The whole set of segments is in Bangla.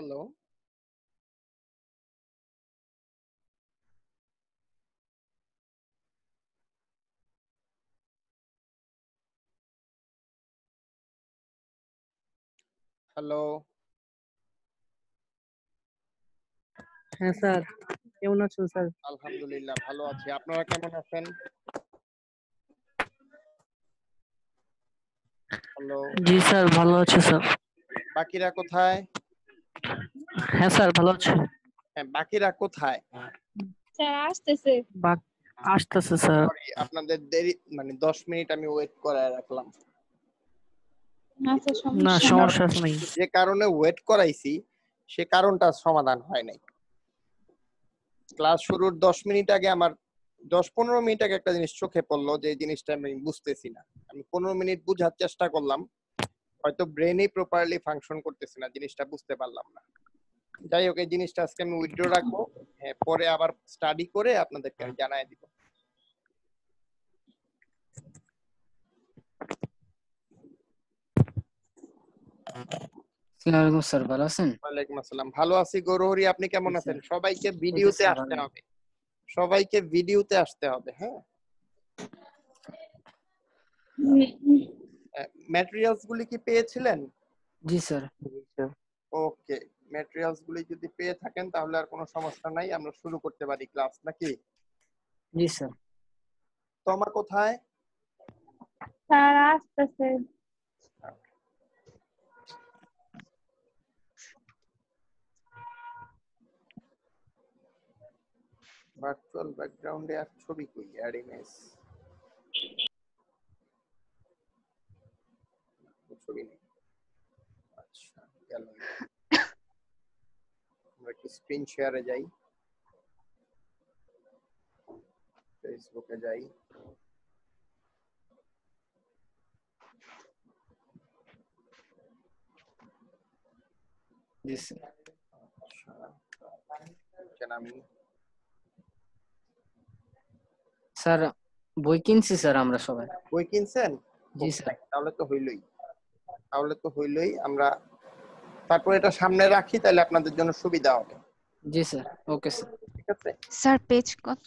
হ্যালো? হ্যালো? হ্যাঁ স্যার কেমন আছেন স্যার? আলহামদুলিল্লাহ ভালো আছি। আপনারা কেমন আছেন? হ্যালো? জি স্যার ভালো আছে স্যার। বাকিরা কোথায়? হ্যাঁ স্যার ভালো আছে। হ্যাঁ বাকিরা কোথায়? স্যার আসতেছে। বাক আসতেছে স্যার। আপনাদের দেরি মানে দশ মিনিট আমি ওয়েট করায় রাখলাম। না সমস্যা সমস্যা নেই। যে কারণে ওয়েট করাইছি সে কারণটা সমাধান হয় নাই। ক্লাস শুরুর দশ মিনিট আগে আমার দশ পনেরো মিনিট আগে একটা জিনিস চোখে পড়ল যে জিনিসটা আমি বুঝতেছি না। আমি পনেরো মিনিট বুঝার চেষ্টা করলাম হয়তো ব্রেনই প্রপারলি ফাংশন করতেছে না জিনিসটা বুঝতে পারলাম না। যাই হোক এই জিনিসটা আজকে আমি উইথড্র রাখব। হ্যাঁ পরে আবার স্টাডি করে আপনাদেরকে আমি জানাই দিব। আসসালামাইকুম স্যার ভালো আছেন? ওয়ালাইকুম আসসালাম। ভালো আছি গৌরহরি আপনি কেমন আছেন? সবাইকে ভিডিওতে আসতে হবে। সবাইকে ভিডিওতে আসতে হবে হ্যাঁ? ম্যাটেরিয়ালস গুলি কি পেয়েছিলেন? জি স্যার। ওকে। ম্যাটেরিয়ালস গুলি যদি পেয়ে থাকেন তাহলে আর কোনো সমস্যা নাই আমরা শুরু করতে পারি ক্লাস নাকি? জি স্যার। তোমা কোথায়? স্যার আসতেছে। ভার্চুয়াল ব্যাকগ্রাউন্ডে আর ছবি কই? অ্যাড ইমেজ ছবি নেই। আচ্ছা গেল। আমরা একটু স্ক্রিন শেয়ারে যাই ফেসবুকে যাই জি স্যার আচ্ছা যেন আমি স্যার বই কিনছি স্যার আমরা সবাই বই কিনছেন জি স্যার তাহলে তো হইলই তাহলে তো হইলই আমরা তারপর এটা সামনে রাখি তাহলে আপনাদের জন্য সুবিধা হবে। জি স্যার ওকে স্যার। ঠিক আছে? স্যার পেজ কত?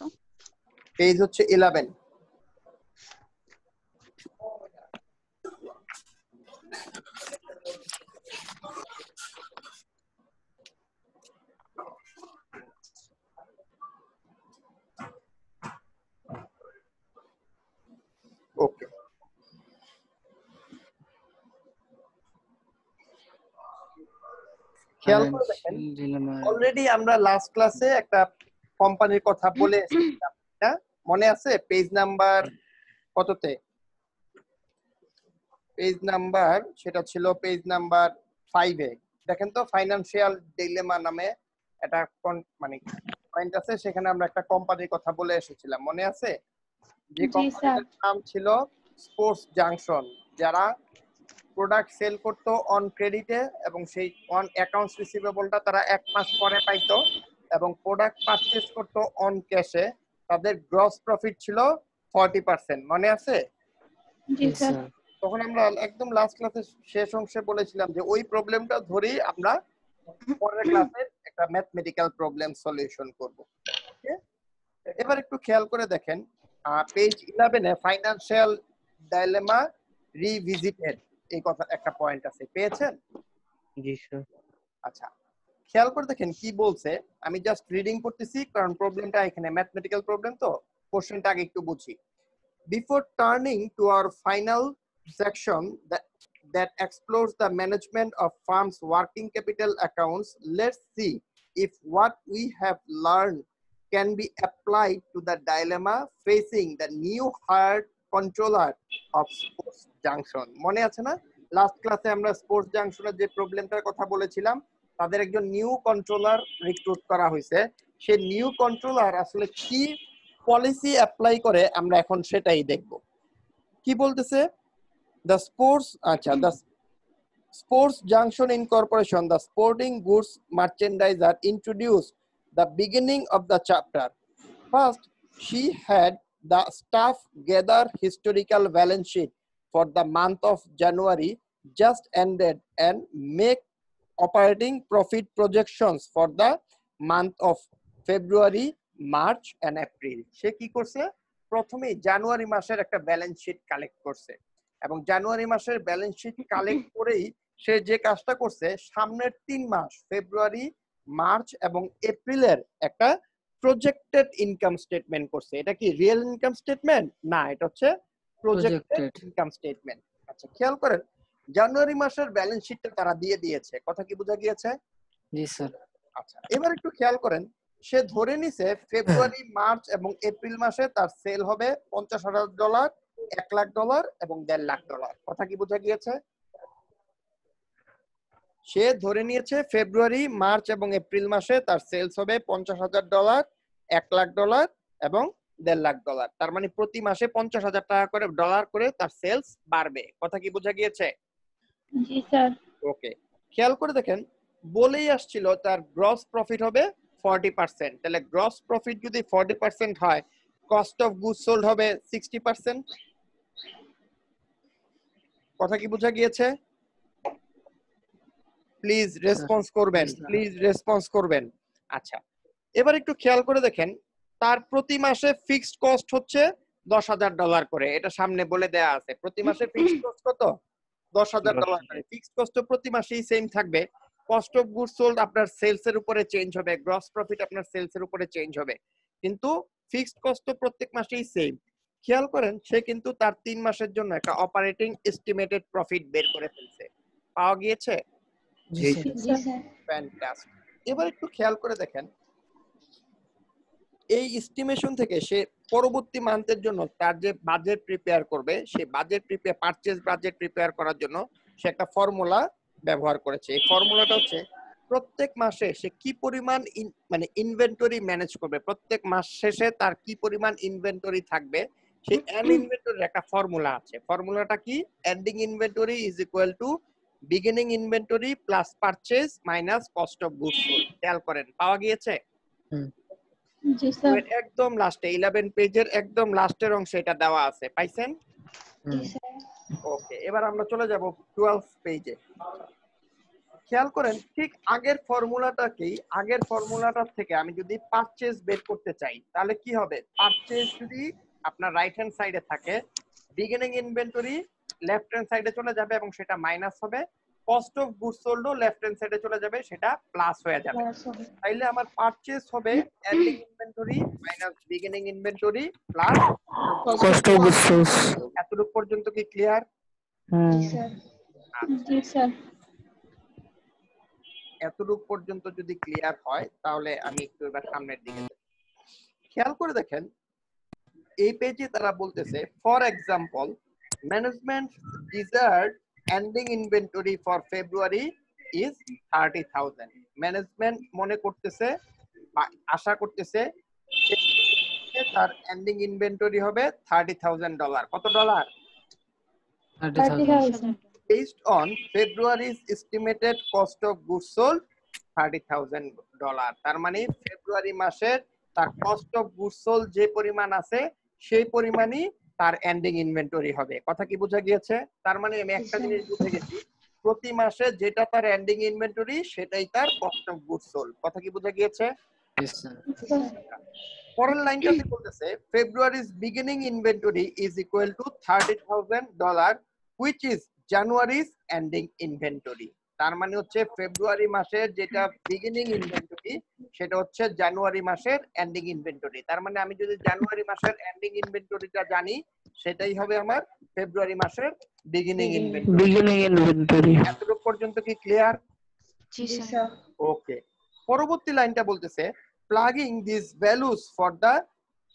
পেজ হচ্ছে 11 খেয়াল করে দেখেন অলরেডি আমরা লাস্ট ক্লাসে একটা কোম্পানির কথা বলে মনে আছে? পেজ নাম্বার কততে? পেজ নাম্বার সেটা ছিল পেজ নাম্বার ফাইভে দেখেন তো ফাইনান্সিয়াল ডিলেমা নামে একটা মানে পয়েন্ট আছে সেখানে আমরা একটা কোম্পানির কথা বলে এসেছিলাম। মনে আছে? যে কোম্পানির নাম ছিল স্পোর্টস জাংশন যারা প্রোডাক্ট সেল করতো অন ক্রেডিটে এবং সেই অন অ্যাকাউন্টস রিসিভেবলটা তারা এক মাস পরে পাইতো এবং প্রোডাক্ট পারচেস করতো অন ক্যাশে তাদের গ্রস প্রফিট ছিল ফর্টি পার্সেন্ট মনে আছে? তখন আমরা একদম লাস্ট ক্লাসে শেষ অংশে বলেছিলাম যে ওই প্রবলেমটা ধরেই আমরা পরের ক্লাসে একটা ম্যাথমেটিক্যাল প্রবলেম সলিউশন করব? এবার একটু খেয়াল করে দেখেন পেজ ইলেভেনে ফাইন্যান্সিয়াল ডাইলেমা রিভিজিটেড এই কথা একটা পয়েন্ট আছে। পেয়েছেন? জি আচ্ছা খেয়াল করে দেখেন কি বলছে। আমি জাস্ট রিডিং করতেছি কারণ প্রবলেমটা এখানে ম্যাথমেটিক্যাল প্রবলেম তো কোশ্চেনটা আগে একটু বুঝি। Before turning to our final section that explore the management of firms working capital accounts let's see if what we have learn can be applied to the dilemma facing the new hired controller of sports junction মনে আছে না? লাস্ট ক্লাসে আমরা স্পোর্টস জাংশনের যে প্রবলেমটার কথা বলেছিলাম, তাদের একজন নিউ কন্ট্রোলার রিক্রুট করা হয়েছে। সে নিউ কন্ট্রোলার আসলে কি পলিসি অ্যাপ্লাই করে আমরা এখন সেটাই দেখব। কি বলতেছে? দ্য স্পোর্টস আচ্ছা the sports junction incorporation the sporting goods merchandiser introduce the beginning of the chapter first she had the staff gather historical balance sheet for the month of January just ended and make operating profit projections for the month of February March and April সে কি করছে? প্রথমে জানুয়ারি মাসের একটা ব্যালেন্স শিট কালেক্ট করছে। এবং জানুয়ারি মাসের ব্যালেন্স শিট কালেক্ট করেই সে যে কাজটা করছে, সামনের তিন মাস ফেব্রুয়ারি মার্চ এবং এপ্রিলের একটা প্রজেক্টেড ইনকাম স্টেটমেন্ট করছে। এটা কি রিয়েল ইনকাম স্টেটমেন্ট না এটা হচ্ছে প্রজেক্টেড ইনকাম স্টেটমেন্ট আচ্ছা খেয়াল করেন জানুয়ারি মাসের ব্যালেন্স শিটটা তারা দিয়ে দিয়েছে। কথা কি বোঝা গিয়েছে? জি স্যার। আচ্ছা এবার একটু খেয়াল করেন সে ধরে নিছে ফেব্রুয়ারি মার্চ এবং এপ্রিল মাসে তার সেল হবে পঞ্চাশ হাজার ডলার এক লাখ ডলার এবং দেড় লাখ ডলার কথা কি বোঝা গিয়েছে? সে ধরে নিয়েছে ফেব্রুয়ারি মার্চ এবং এপ্রিল মাসে তার সেলস হবে পঞ্চাশ হাজার ডলার এক লাখ ডলার এবং দেড় লাখ ডলার। তার মানে প্রতি মাসে পঞ্চাশ হাজার টাকা করে ডলার করে তার সেলস বাড়বে। কথা কি বোঝা গিয়েছে? জি স্যার। ওকে। খেয়াল করে দেখেন বলেই আসছিল তার গ্রস প্রফিট হবে ফর্টি পার্সেন্ট তাহলে গ্রস প্রফিট যদি ফর্টি পার্সেন্ট হয় কস্ট অফ গুড সোল্ড হবে সিক্সটি পার্সেন্ট কথা কি বোঝা গিয়েছে? প্লিজ রেসপন্স করবেন প্লিজ রেসপন্স করবেন। আচ্ছা এবার একটু খেয়াল করে দেখেন তার প্রতি মাসে ফিক্সড কস্ট হচ্ছে দশ হাজার ডলার করে। এটা সামনে বলে দেয়া আছে। প্রতি মাসে ফিক্সড কস্ট কত? দশ হাজার ডলার করে। ফিক্সড কস্ট প্রতি মাসেই সেম থাকবে। কস্ট অফ গুড সোল্ড আপনার সেলস এর উপরে চেঞ্জ হবে। গ্রস প্রফিট আপনার সেলস এর উপরে চেঞ্জ হবে। কিন্তু ফিক্সড কস্ট প্রত্যেক মাসেই সেম খেয়াল করেন সে কিন্তু তার তিন মাসের জন্য একটা অপারেটিং এস্টিমেটেড প্রফিট বের করে ফেলছে। পাওয়া গিয়েছে? ফ্যান্টাস্টিক এবার একটু খেয়াল করে দেখেন। এই এস্টিমেশন থেকে সে পরবর্তী মান্থের জন্য তার যে বাজেট প্রিপেয়ার করবে সেই budget prepare purchase budget prepare করার জন্য সে একটা ফর্মুলা ব্যবহার করেছে। এই ফর্মুলাটা হচ্ছে প্রত্যেক মাসে সে কি পরিমাণ মানে ইনভেন্টরি ম্যানেজ করবে প্রত্যেক মাস শেষে তার কি পরিমাণ ইনভেন্টরি থাকবে সেই এন্ড ইনভেন্টরির একটা ফর্মুলা আছে। ফর্মুলাটা কি? Ending inventory is equal to beginning inventory plus purchase minus cost of goods খেয়াল করেন পাওয়া গিয়েছে? জি স্যার। একদম লাস্টে ইলেভেন পেজের একদম লাস্টের অংশে এটা দেওয়া আছে। পাইছেন? জি স্যার। ওকে এবার আমরা চলে যাব টুয়েলভ পেজে খেয়াল করেন ঠিক আগের ফর্মুলাটাকেই আগের ফর্মুলাটার থেকে আমি যদি পারচেজ বের করতে চাই তাহলে কি হবে? পারচেজ যদি আপনার রাইট হ্যান্ড সাইডে থাকে বিগিনিং ইনভেন্টরি লেফট হ্যান্ড সাইডে চলে যাবে এবং সেটা মাইনাস হবে। কস্ট অফ গুডস সোল্ডও লেফট হ্যান্ড সাইডে চলে যাবে সেটা প্লাস হয়ে যাবে। তাইলে আমার পারচেজ হবে ending inventory minus beginning inventory plus cost বুঝছোস এতটুকু পর্যন্ত কি ক্লিয়ার জি স্যার এতটুকু পর্যন্ত যদি ক্লিয়ার হয় তাহলে আমি একটু এবার সামনের দিকে। খেয়াল করে দেখেন এই পেজে তারা বলতেছে for example management desired ending inventory for February is thirty thousand management মনে করতেছে আশা করতেছে তার এন্ডিং ইনভেন্টরি হবে থার্টি থাউজেন্ড ডলার কত dollar thousand thousand based on February's estimated cost of goods sold 30,000 dollar তার মানে ফেব্রুয়ারি মাসের তার কস্ট অফ গুডস সোল্ড যে পরিমাণ আছে সেই পরিমাণই তার এন্ডিং ইনভেন্টরি হবে। কথা কি বোঝা গিয়েছে? তার মানে আমি একটা জিনিস বুঝে গেছি প্রতি মাসে যেটা তার এন্ডিং ইনভেন্টরি সেটাই তার কস্ট অফ গুডস সোল্ড কথা কি বোঝা গিয়েছে? পরের লাইনটাতে বলতেছে February's beginning inventory is equal to thirty thousand dollar which is January's ending inventory তার মানে হচ্ছে ফেব্রুয়ারি মাসের যেটা বিগিনিং ইনভেন্টরি সেটা হচ্ছে জানুয়ারি মাসের এন্ডিং ইনভেন্টরি তার মানে আমি যদি জানুয়ারি মাসের এন্ডিং ইনভেন্টরিটা জানি সেটাই হবে আমার ফেব্রুয়ারি মাসের বিগিনিং ইনভেন্টরি বিগিনিং ইনভেন্টরি এতটুকু পর্যন্ত কি ক্লিয়ার জি স্যার ওকে পরবর্তী লাইনটা বলতেছে plugging this values for the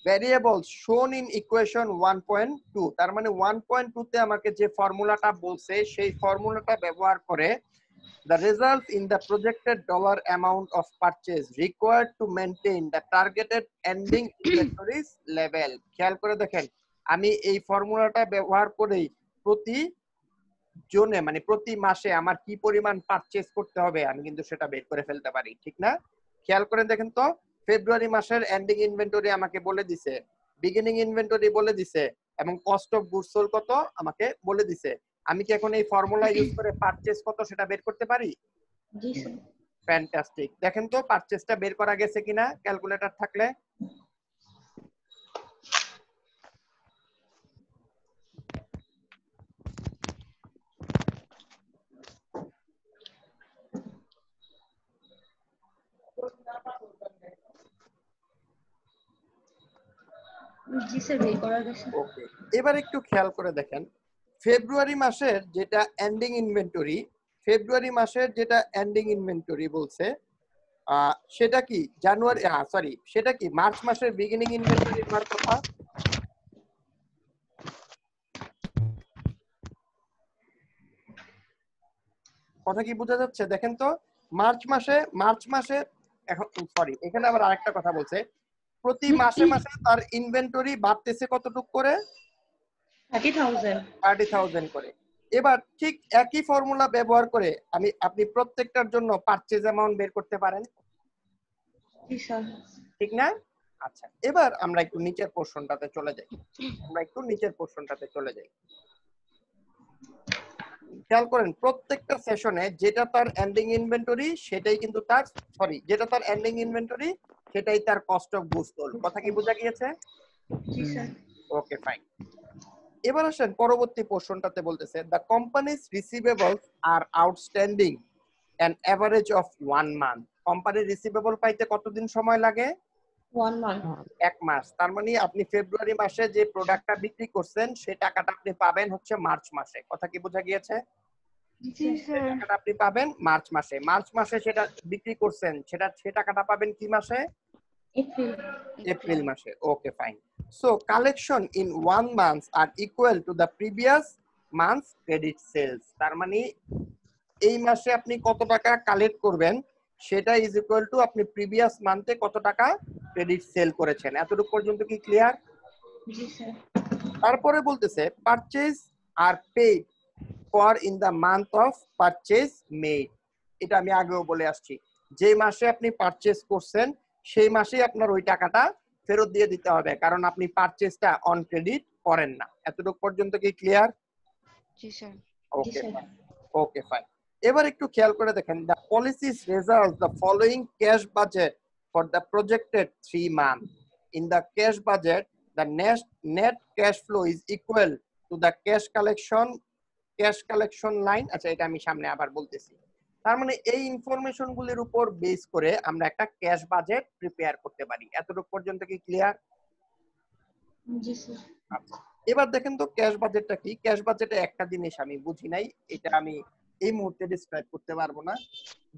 variables shown in equation 1.2 তার মানে 1.2 তে আমাকে যে ফর্মুলাটা বলছে সেই ফর্মুলাটা ব্যবহার করে the result in the projected dollar amount of purchase required to maintain the targeted ending inventories level. খেয়াল করে দেখেন আমি এই ফর্মুলাটা ব্যবহার করেই প্রতি জোনে মানে প্রতি মাসে আমার কি পরিমাণ পারচেজ করতে হবে আমি কিন্তু সেটা বের করে ফেলতে পারি ঠিক না? খেয়াল করে দেখেন তো ফেব্রুয়ারি মাসের এন্ডিং ইনভেন্টরি আমাকে বলে দিছে বিগিনিং ইনভেন্টরি বলে দিছে এবং কস্ট অফ গুডস সোল্ড কত আমাকে বলে দিছে। আমি কি এখন এই ফর্মুলা ইউজ করে পারচেজ কত সেটা বের করতে পারি? জি স্যার ফ্যান্টাস্টিক দেখেন তো পারচেজটা বের করা গেছে কিনা ক্যালকুলেটর থাকলে? জি স্যার বের করা গেছে। ওকে এবার একটু খেয়াল করে দেখেন। ফেব্রুয়ারি মাসের যেটা এন্ডিং ইনভেন্টরি ফেব্রুয়ারি মাসের যেটা এন্ডিং ইনভেন্টরি বলছে সেটা কি জানুয়ারি সরি সেটা কি মার্চ মাসের বিগিনিং ইনভেন্টরি হওয়ার কথা? কথা কি বোঝা যাচ্ছে? দেখেন তো মার্চ মাসে মার্চ মাসে এখন সরি এখানে আবার আরেকটা কথা বলছে প্রতি মাসে মাসে তার ইনভেন্টরি বাড়তেছে কতটুক করে? Thirty thousand. করে। এবার ঠিক একই ফর্মুলা ব্যবহার করে আমি আপনি প্রত্যেকটার জন্য পারচেজ অ্যামাউন্ট বের করতে পারেন। ঠিক না? আচ্ছা এবার আমরা একটু নিচের পোর্শনটাতে চলে যাই। আমরা একটু নিচের পোর্শনটাতে চলে যাই। খেয়াল করেন প্রত্যেকটা সেশনে যেটা তার এন্ডিং ইনভেন্টরি সেটাই কিন্তু তার সরি যেটা তার এন্ডিং ইনভেন্টরি সেটাই তার কস্ট অফ গুডস সোল্ড কথা কি বোঝা গিয়েছে? ওকে ফাইন এবার আসেন পরবর্তী পোর্শনটাতে বলতেছে the companies receivables are outstanding an average of one month কোম্পানির রিসিভেবল পাইতে কতদিন সময় লাগে? এক মাস। তার মানে আপনি ফেব্রুয়ারি মাসে যে প্রোডাক্টটা বিক্রি করছেন সেই টাকাটা আপনি পাবেন হচ্ছে মার্চ মাসে। কথা কি বোঝা গিয়েছে? টাকাটা আপনি পাবেন মার্চ মাসে। মার্চ মাসে সেটা বিক্রি করছেন সেটা সে টাকাটা পাবেন কি মাসে? এপ্রিল। April মাসে okay fine so collection in one month are equal to the previous month credit sales তার মানে এই মাসে আপনি কত টাকা কালেক্ট করবেন সেটা ইজ ইকুয়াল টু আপনি প্রিভিয়াস মান্থে কত টাকা ক্রেডিট সেল করেছেন। এতটুকু পর্যন্ত কি ক্লিয়ার তারপরে বলতেছে purchase are paid for in the month of purchase made এটা আমি আগেও বলে আসছি। যে মাসে আপনি পারচেজ করছেন সেই মাসেই আপনার ওই টাকাটা ফেরত দিয়ে দিতে হবে কারণ আপনি পারচেজটা অন ক্রেডিট করেন না। এতটুকু পর্যন্ত কি ক্লিয়ার জি স্যার। ওকে ওকে ফাইন এবার একটু খেয়াল করে দেখেন the policies result the following cash budget for the projected three month in the cash budget the net net cash flow is equal to the cash collection cash collection line আচ্ছা এটা আমি সামনে আবার বলতেছি। তার মানে এই ইনফরমেশন গুলির উপর বেস করে আমরা একটা ক্যাশ বাজেট প্রিপেয়ার করতে পারি। এতটুকু পর্যন্ত কি ক্লিয়ার জি স্যার আচ্ছা। এবার দেখেন তো ক্যাশ বাজেটটা কি? ক্যাশ বাজেটে একটা জিনিস আমি বুঝি নাই এটা আমি এই মুহূর্তে ডিসক্রাইব করতে পারব না।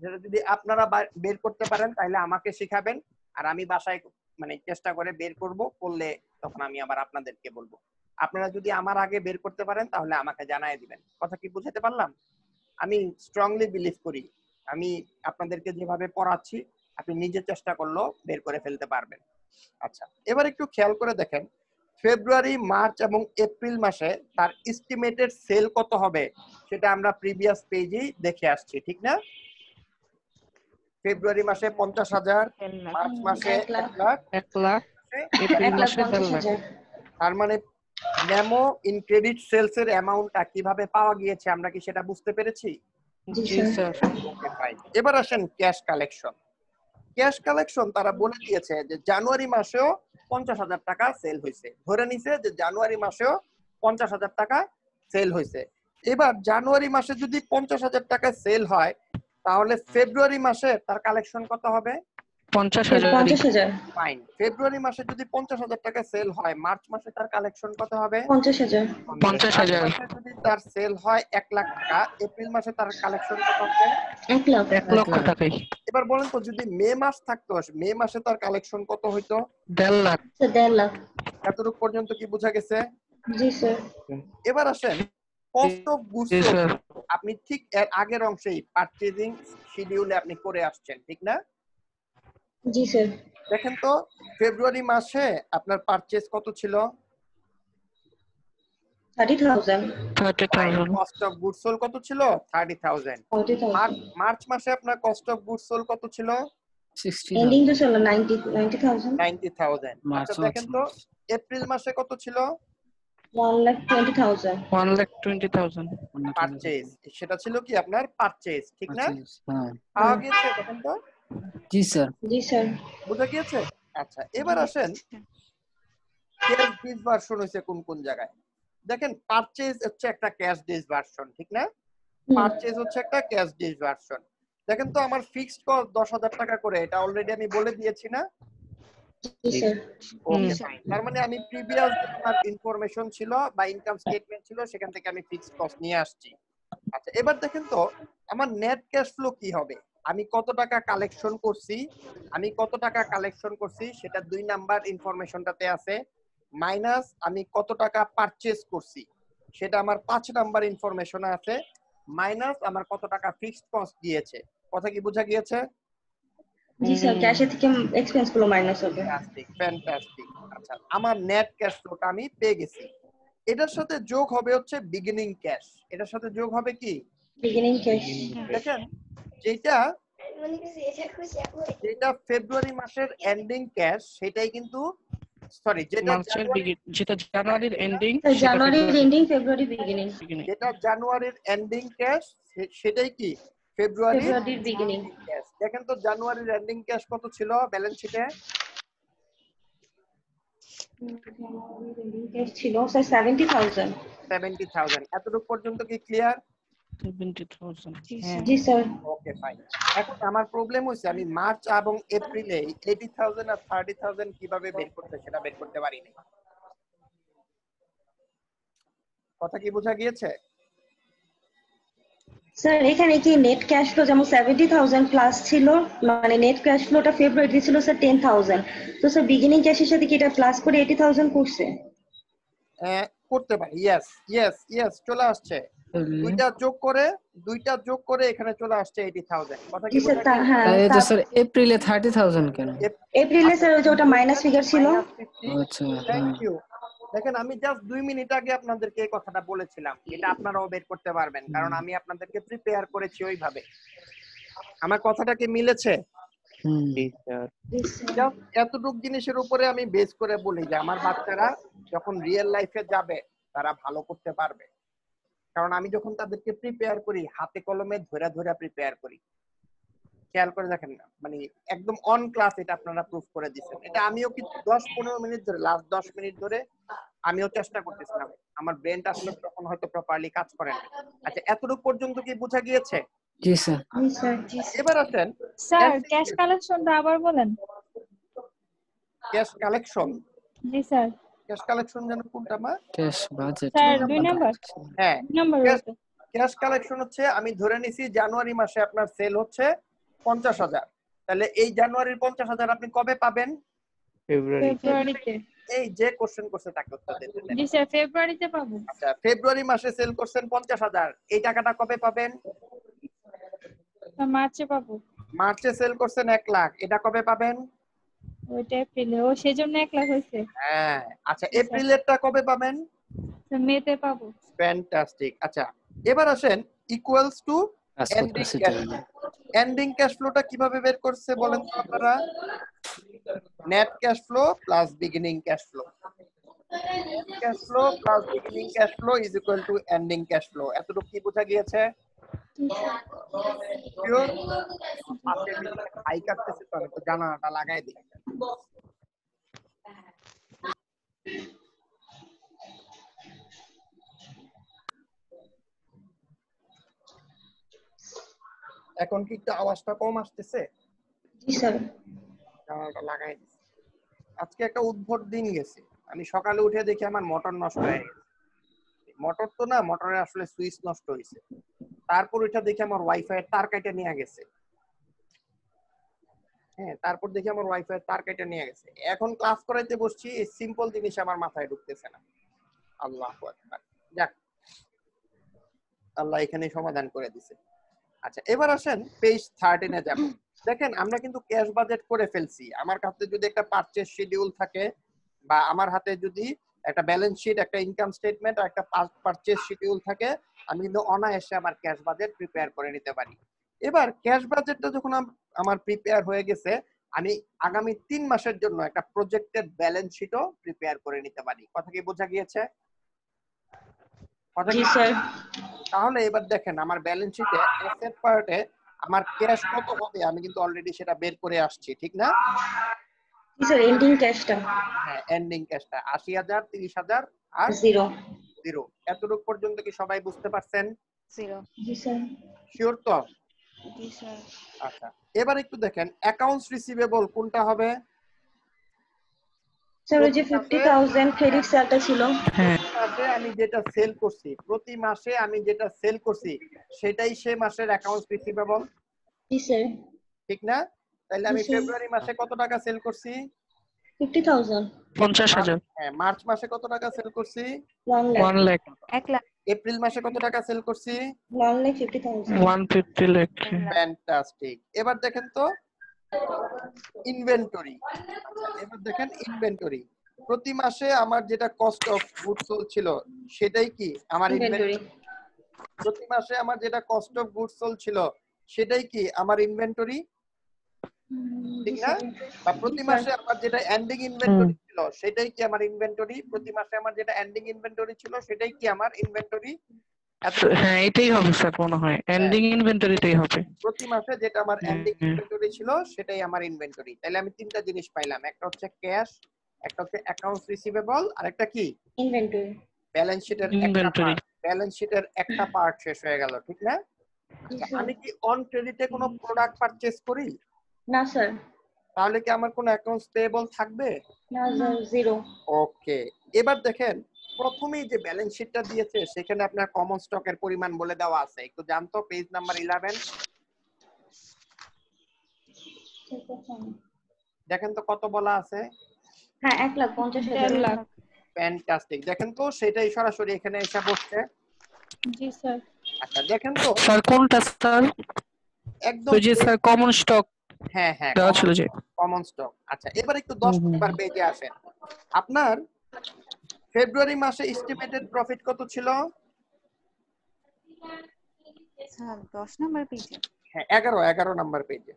যেটা যদি আপনারা বের করতে পারেন তাহলে আমাকে শিখাবেন আর আমি বাসায় মানে চেষ্টা করে বের করব করলে তখন আমি আবার আপনাদেরকে বলব। আপনারা যদি আমার আগে বের করতে পারেন তাহলে আমাকে জানাই দিবেন। কথা কি বুঝাতে পারলাম? আমি স্ট্রংলি বিলিভ করি। আমি আপনাদেরকে যেভাবে পড়াচ্ছি আপনি নিজে চেষ্টা করলেও বের করে ফেলতে পারবেন। আচ্ছা এবার একটু খেয়াল করে দেখেন ফেব্রুয়ারি মার্চ এবং এপ্রিল মাসে তার এস্টিমেটেড সেল কত হবে সেটা আমরা প্রিভিয়াস পেজেই দেখে আসছি ঠিক না? ফেব্রুয়ারি মাসে পঞ্চাশ হাজার মার্চ মাসে এক লাখ। এক লাখ। লাখ। এপ্রিল মাসে দেড় লাখ। তার মানে মেমো ইন ক্রেডিট সেলস এর অ্যামাউন্টটা কীভাবে পাওয়া গিয়েছে আমরা কি সেটা বুঝতে পেরেছি? এবার আসেন ক্যাশ কালেকশন ক্যাশ কালেকশন তারা বলে দিয়েছে যে জানুয়ারি মাসেও পঞ্চাশ হাজার টাকা সেল হয়েছে। ধরে নিছে যে জানুয়ারি মাসেও পঞ্চাশ হাজার টাকা সেল হয়েছে। এবার জানুয়ারি মাসে যদি পঞ্চাশ হাজার টাকা সেল হয় তাহলে ফেব্রুয়ারি মাসে তার কালেকশন কত হবে? পঞ্চাশ হাজার ফাইন ফেব্রুয়ারি মাসে যদি পঞ্চাশ হাজার টাকা সেল হয় মার্চ মাসে তার কালেকশন কত হবে? পঞ্চাশ হাজার। পঞ্চাশ হাজার। যদি তার সেল হয় এক লাখ টাকা এপ্রিল মাসে তার কালেকশন কত হবে? এক লাখ। এক লক্ষ টাকাই। এবার বলেন তো যদি মে মাস থাকতো মে মাসে তার কালেকশন কত হইতো? দেড় লাখ। দেড় লাখ। এতটুকু পর্যন্ত কি বোঝা গেছে? জি স্যার। এবার আসেন কস্ট অফ গুডস আপনি ঠিক এর আগের অংশেই পারচেজিং শিডিউলে আপনি করে আসছেন ঠিক না? জি স্যার। দেখেন তো ফেব্রুয়ারি মাসে আপনার পারচেজ কত ছিল? Thirty thousand cost of goods sold কত ছিল? থার্টি থাউজেন্ড মার্চ মাসে আপনার কস্ট অফ গুডস সোল কত ছিল? এন্ডিং তো মার্চ আচ্ছা দেখেন তো এপ্রিল মাসে কত ছিল? One lakh twenty thousand one lakh twenty thousand purchase সেটা ছিল কি আপনার? পারচেজ ঠিক না? হ্যাঁ। তখন তো। জি স্যার। জি স্যার। বুঝা গিয়েছে? আচ্ছা এবার আসেন। ক্যাশ ডিস ভার্সন হয়েছে কোন কোন জায়গায়? দেখেন পারচেজ হচ্ছে একটা ক্যাশ ডিস ভার্সন ঠিক না? পারচেজ হচ্ছে একটা ক্যাশ ডিস ভার্সন দেখেন তো আমার ফিক্সড কস্ট দশ হাজার টাকা করে এটা অলরেডি আমি বলে দিয়েছি না? জি স্যার। তার মানে আমি প্রিভিয়াস আমার ইনফরমেশন ছিল বা ইনকাম স্টেটমেন্ট ছিল সেখান থেকে আমি ফিক্সড কস্ট নিয়ে আসছি। আচ্ছা এবার দেখেন তো আমার নেট ক্যাশ ফ্লো কি হবে? আমি কত টাকা কালেকশন করছি? আমি কত টাকা কালেকশন করছি? সেটা দুই নাম্বার ইনফরমেশনটাতে আছে। মাইনাস আমি কত টাকা পারচেজ করছি? সেটা আমার পাঁচ নাম্বার ইনফরমেশনে আছে। মাইনাস আমার কত টাকা ফিক্সড কস্ট দিয়েছে? কথা কি বোঝা গিয়েছে? জি স্যার ক্যাশের থেকে এক্সপেন্সগুলো মাইনাস হবে। ফ্যান্টাস্টিক ফ্যান্টাস্টিক আচ্ছা আমার নেট ক্যাশ ফ্লোটা আমি পেয়ে গেছি। এটার সাথে যোগ হবে হচ্ছে বিগিনিং ক্যাশ এটার সাথে যোগ হবে কি? বিগিনিং ক্যাশ দেখেন যেটা যেটা ফেব্রুয়ারি মাসের এন্ডিং ক্যাশ সেটাই কিন্তু সরি যেটা মার্চের বিগিন যেটা জানুয়ারির এন্ডিং জানুয়ারির এন্ডিং ফেব্রুয়ারি বিগিনিং যেটা জানুয়ারির এন্ডিং ক্যাশ সেটাই কি? ফেব্রুয়ারি ফেব্রুয়ারির বিগিনিং ক্যাশ দেখেন তো জানুয়ারির এন্ডিং ক্যাশ কত ছিল ব্যালেন্স শিটে ক্যাশ ছিল sir seventy thousand seventy thousand এতটুকু পর্যন্ত কি ক্লিয়ার জি স্যার। ওকে ফাইন এখন আমার প্রবলেম হচ্ছে আমি মার্চ এবং এপ্রিলে এইটি থাউজেন্ড আর থার্টি থাউজেন্ড কীভাবে বের করতে সেটা বের করতে পারিনি। কথা কি বোঝা গিয়েছে? স্যার এখানে কি নেট ক্যাশ ফ্লো যেমন সেভেন্টি থাউজেন্ড প্লাস ছিল মানে নেট ক্যাশ ফ্লোটা ফেব্রুয়ারি ছিল স্যার টেন থাউজেন্ড তো স্যার বিগিনিং ক্যাশের সাথে কি এটা প্লাস করে এইটি থাউজেন্ড করছে? আহ, করতে পারি। ইয়েস ইয়েস ইয়েস চলে আসছে। দুইটা যোগ করে দুইটা যোগ করে এখানে চলে আসছে এইটি থাউজেন্ড কথা কি স্যার তা হ্যাঁ তো স্যার এপ্রিলে থার্টি থাউজেন্ড কেন? এপ্রিলে স্যার ওই যে ওটা মাইনাস ফিগার ছিল। আচ্ছা থ্যাংক ইউ দেখেন আমি জাস্ট দুই মিনিট আগে আপনাদেরকে এই কথাটা বলেছিলাম। এটা আপনারাও বের করতে পারবেন কারণ আমি আপনাদেরকে প্রিপেয়ার করেছি ওইভাবে। আমার কথাটা কি মিলেছে? হুম। স্যার Just এতটুক জিনিসের উপরে আমি বেস করে বলি যে আমার বাচ্চারা যখন রিয়েল লাইফে যাবে তারা ভালো করতে পারবে। কারণ আমি যখন তাদেরকে প্রিপেয়ার করি হাতে কলমে ধরে ধরে প্রিপেয়ার করি। খেয়াল করে দেখেন না মানে একদম অন ক্লাস এটা আপনারা প্রুফ করে দিচ্ছেন এটা আমিও কিন্তু দশ পনেরো মিনিট ধরে লাস্ট দশ মিনিট ধরে আমিও চেষ্টা করতেছিলাম। আমার ব্রেনটা আসলে তখন হয়তো প্রপারলি কাজ করে না আচ্ছা এতটুকু পর্যন্ত কি বোঝা গিয়েছে? জি স্যার। জি স্যার এবার আসেন। Sir cash. কালেকশনটা আবার বলেন। ক্যাশ কালেকশন জি স্যার। ক্যাশ কালেকশন যেন কোনটা মা? ক্যাশ বাজেট স্যার দুই নাম্বার। হ্যাঁ নাম্বার ক্যাশ কালেকশন হচ্ছে আমি ধরে নিছি জানুয়ারি মাসে আপনার সেল হচ্ছে পঞ্চাশ হাজার। তাহলে এই জানুয়ারির পঞ্চাশ হাজার আপনি কবে পাবেন? ফেব্রুয়ারিতে। এই যে কোশ্চেন করছে তাকে উত্তর দিতে দেন। জি স্যার ফেব্রুয়ারিতে পাবো। আচ্ছা ফেব্রুয়ারি মাসে সেল করছেন পঞ্চাশ হাজার। এই টাকাটা কবে পাবেন? মার্চে পাবো। মার্চে সেল করছেন এক লাখ। এটা কবে পাবেন? ওইটা এপ্রিলে ও সেজন্য এক লাখ হয়েছে। হ্যাঁ। আচ্ছা এপ্রিলেরটা কবে পাবেন? মেতে পাবো। ফ্যান্টাস্টিক আচ্ছা এবার আসেন equals to ending cash ending cash ফ্লোটা কীভাবে বের করছে বলেন তো আপনারা? Net cash flow plus beginning cash flow cash flow plus beginning cash flow is equal to ending cash flow এতটুকু কি বোঝা গিয়েছে? তো লাগাই এখন কি একটু আওয়াজটা কম আসতেছে। আজকে একটা উদ্ভট দিন গেছে। আমি সকালে উঠে দেখি আমার মোটর নষ্ট হয়ে গেছে। মোটর তো না মোটরের আসলে সুইচ নষ্ট হয়েছে। তারপর ওইটা দেখি আমার ওয়াইফাই এর তার কেটে নিয়ে গেছে। হ্যাঁ তারপর দেখি আমার ওয়াইফাই এর তার কেটে নিয়ে গেছে। এখন ক্লাস করাইতে বসছি, এই সিম্পল জিনিস আমার মাথায় ঢুকতেছে না। আল্লাহ আকবার। যাক। আল্লাহ এখানে সমাধান করে দিছে। আচ্ছা এবার আসেন পেজ থার্টিনে যাব দেখেন, আমরা কিন্তু ক্যাশ বাজেট করে ফেলছি। আমার কাছে যদি একটা পারচেজ শিডিউল থাকে, বা আমার হাতে যদি একটা ব্যালেন্স শিট একটা ইনকাম স্টেটমেন্ট আর একটা পারচেজ শিডিউল থাকে আমি কিন্তু অনায়াসে আমার ক্যাশ বাজেট প্রিপেয়ার করে নিতে পারি। এবার ক্যাশ বাজেটটা যখন আমার প্রিপেয়ার হয়ে গেছে আমি আগামী তিন মাসের জন্য একটা প্রজেক্টেড ব্যালেন্স শিটও প্রিপেয়ার করে নিতে পারি। কথা কি বোঝা গিয়েছে? তাহলে এবার দেখেন আমার ব্যালেন্স শিটে অ্যাসেট পার্টে আমার ক্যাশ কত হবে আমি কিন্তু অলরেডি সেটা বের করে আসছি ঠিক না? স্যার এন্ডিং ক্যাশটা হ্যাঁ এন্ডিং ক্যাশটা আশি হাজার তিরিশ হাজার আর জিরো জিরো এতটুকু পর্যন্ত কি সবাই বুঝতে পারছেন? জিরো জি স্যার শিওর তো? জি স্যার আচ্ছা এবার একটু দেখেন অ্যাকাউন্টস রিসিভেবল কোনটা হবে? স্যার ওই যে ফিফটি থাউজেন্ড ক্রেডিট স্যারটা ছিল। হ্যাঁ। আমি যেটা সেল করছি প্রতি মাসে আমি যেটা সেল করছি সেটাই সে মাসের অ্যাকাউন্টস রিসিভেবল জি স্যার ঠিক না? তাহলে আমি ফেব্রুয়ারি মাসে কত টাকা সেল করছি? Fifty thousand. পঞ্চাশ হাজার। হ্যাঁ মার্চ মাসে কত টাকা সেল করছি? ওয়ান ল্যাক ওয়ান ল্যাক এক লাখ। এপ্রিল মাসে কত টাকা সেল করছি? One lakh fifty thousand. One fifty lakh fantastic এবার দেখেন তো ইনভেন্টরি এবার দেখেন ইনভেন্টরি প্রতি মাসে আমার যেটা কস্ট অফ গুড সোল ছিল সেটাই কি? আমার ইনভেন্টরি প্রতি মাসে আমার যেটা কস্ট অফ গুড সোল ছিল সেটাই কি? আমার ইনভেন্টরি ঠিক না? বা প্রতি মাসে আমার যেটা এন্ডিং ইনভেন্টরি ছিল সেটাই কি আমার ইনভেন্টরি প্রতি মাসে আমার যেটা এন্ডিং ইনভেন্টরি ছিল সেটাই কি আমার ইনভেন্টরি হ্যাঁ এটাই হবে স্যার মনে হয়। এন্ডিং ইনভেন্টরিটাই হবে। প্রতি মাসে যেটা আমার এন্ডিং ইনভেন্টরি ছিল সেটাই আমার ইনভেন্টরি তাহলে আমি তিনটা জিনিস পাইলাম। একটা হচ্ছে ক্যাশ একটা হচ্ছে অ্যাকাউন্টস রিসিভেবল আর একটা কি? ইনভেন্টরি ব্যালেন্স শিটের ইনভেন্টরি ব্যালেন্স শিটের একটা পার্ট শেষ হয়ে গেল ঠিক না? আচ্ছা, আমি কি অন ক্রেডিটে কোনো প্রোডাক্ট পারচেজ করি? না স্যার। তাহলে কি আমার কোনো অ্যাকাউন্টস পেয়েবল থাকবে? না স্যার জিরো ওকে। এবার দেখেন প্রথমেই যে ব্যালেন্স শিটটা দিয়েছে সেখানে আপনার কমন স্টকের পরিমাণ বলে দেওয়া আছে। একটু জানতো পেজ নাম্বার ইলেভেন দেখেন তো কত বলা আছে? হ্যাঁ এক লাখ পঞ্চাশ হাজার। দেড় লাখ। ফ্যান্টাস্টিক দেখেন তো সেটাই সরাসরি এখানে এসে বসছে। জি স্যার। আচ্ছা দেখেন তো। স্যার কোনটা স্যার? একদম যে স্যার কমন স্টক হ্যাঁ হ্যাঁ দেওয়া ছিল যে কমন স্টক আচ্ছা এবার একটু দশ। নাম্বার পেজে আসেন আপনার ফেব্রুয়ারি মাসে এস্টিমেটেড প্রফিট কত ছিল? স্যার দশ নম্বর পেজে হ্যাঁ এগারো এগারো নাম্বার পেজে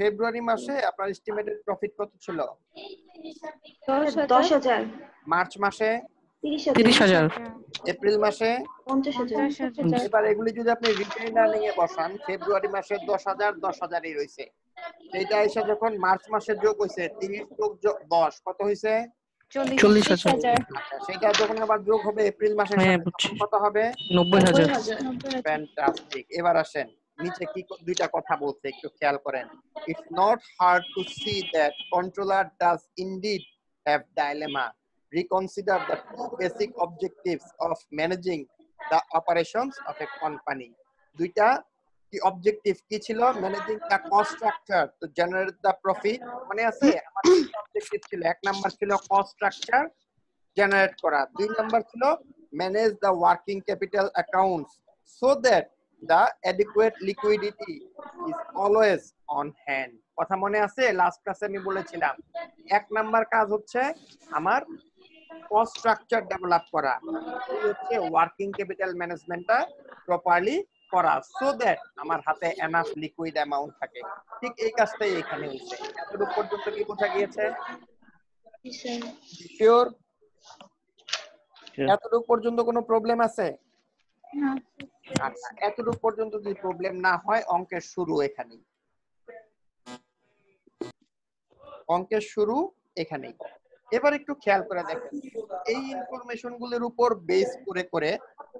ফেব্রুয়ারি মাসে আপনার এস্টিমেটেড প্রফিট কত ছিল? দশ দশ হাজার। হাজার মার্চ মাসে? তিরিশ হাজার। এপ্রিল মাসে? পঞ্চাশ হাজার। এবার এগুলি যদি আপনি রিটেইন আর্নিং এ বসান ফেব্রুয়ারি মাসে দশ হাজার দশ হাজারই রয়েছে। সেটা এসে যখন মার্চ মাসে যোগ হয়েছে তিরিশ যোগ দশ কত হয়েছে চল্লিশ। চল্লিশ হাজার। হাজার। আচ্ছা সেটা যখন আবার যোগ হবে এপ্রিল মাসের হ্যাঁ, কত হবে? নব্বই হাজার। ফ্যান্টাস্টিক এবার আসেন নিচে কি দুইটা কথা বলছে একটু খেয়াল করেন। It's not hard to see that controller does indeed have dilemma reconsider the basic objectives of managing the operations of a company. দুইটা, কি অবজেক্টিভ কি ছিল? Managing the cost structure to generate the profit মানে আছে, আমার অবজেক্টিভ ছিল। এক নাম্বার ছিল কস্ট স্ট্রাকচার জেনারেট করা। দুই নাম্বার ছিল manage the working capital accounts so that the adequate liquidity is always on hand কথা মনে আছে? লাস্ট ক্লাসে আমি বলেছিলাম। এক নাম্বার কাজ হচ্ছে আমার কস্ট স্ট্রাকচার ডেভেলপ করা। দুই হচ্ছে ওয়ার্কিং ক্যাপিটাল ম্যানেজমেন্টটা প্রপারলি করা। সো দ্যাট আমার হাতে এনাফ লিকুইড অ্যামাউন্ট থাকে। ঠিক এই কাজটাই এখানে হয়েছে। এতটুকু পর্যন্ত কি বোঝা গিয়েছে? শিওর এতটুকু পর্যন্ত কোনো প্রবলেম আছে? না। আচ্ছা এতটুকু পর্যন্ত যদি প্রবলেম না হয় অঙ্কের শুরু এখানেই। অঙ্কের শুরু এখানেই। এবার একটু খেয়াল করে দেখেন। এই ইনফরমেশনগুলোর উপর বেস করে করে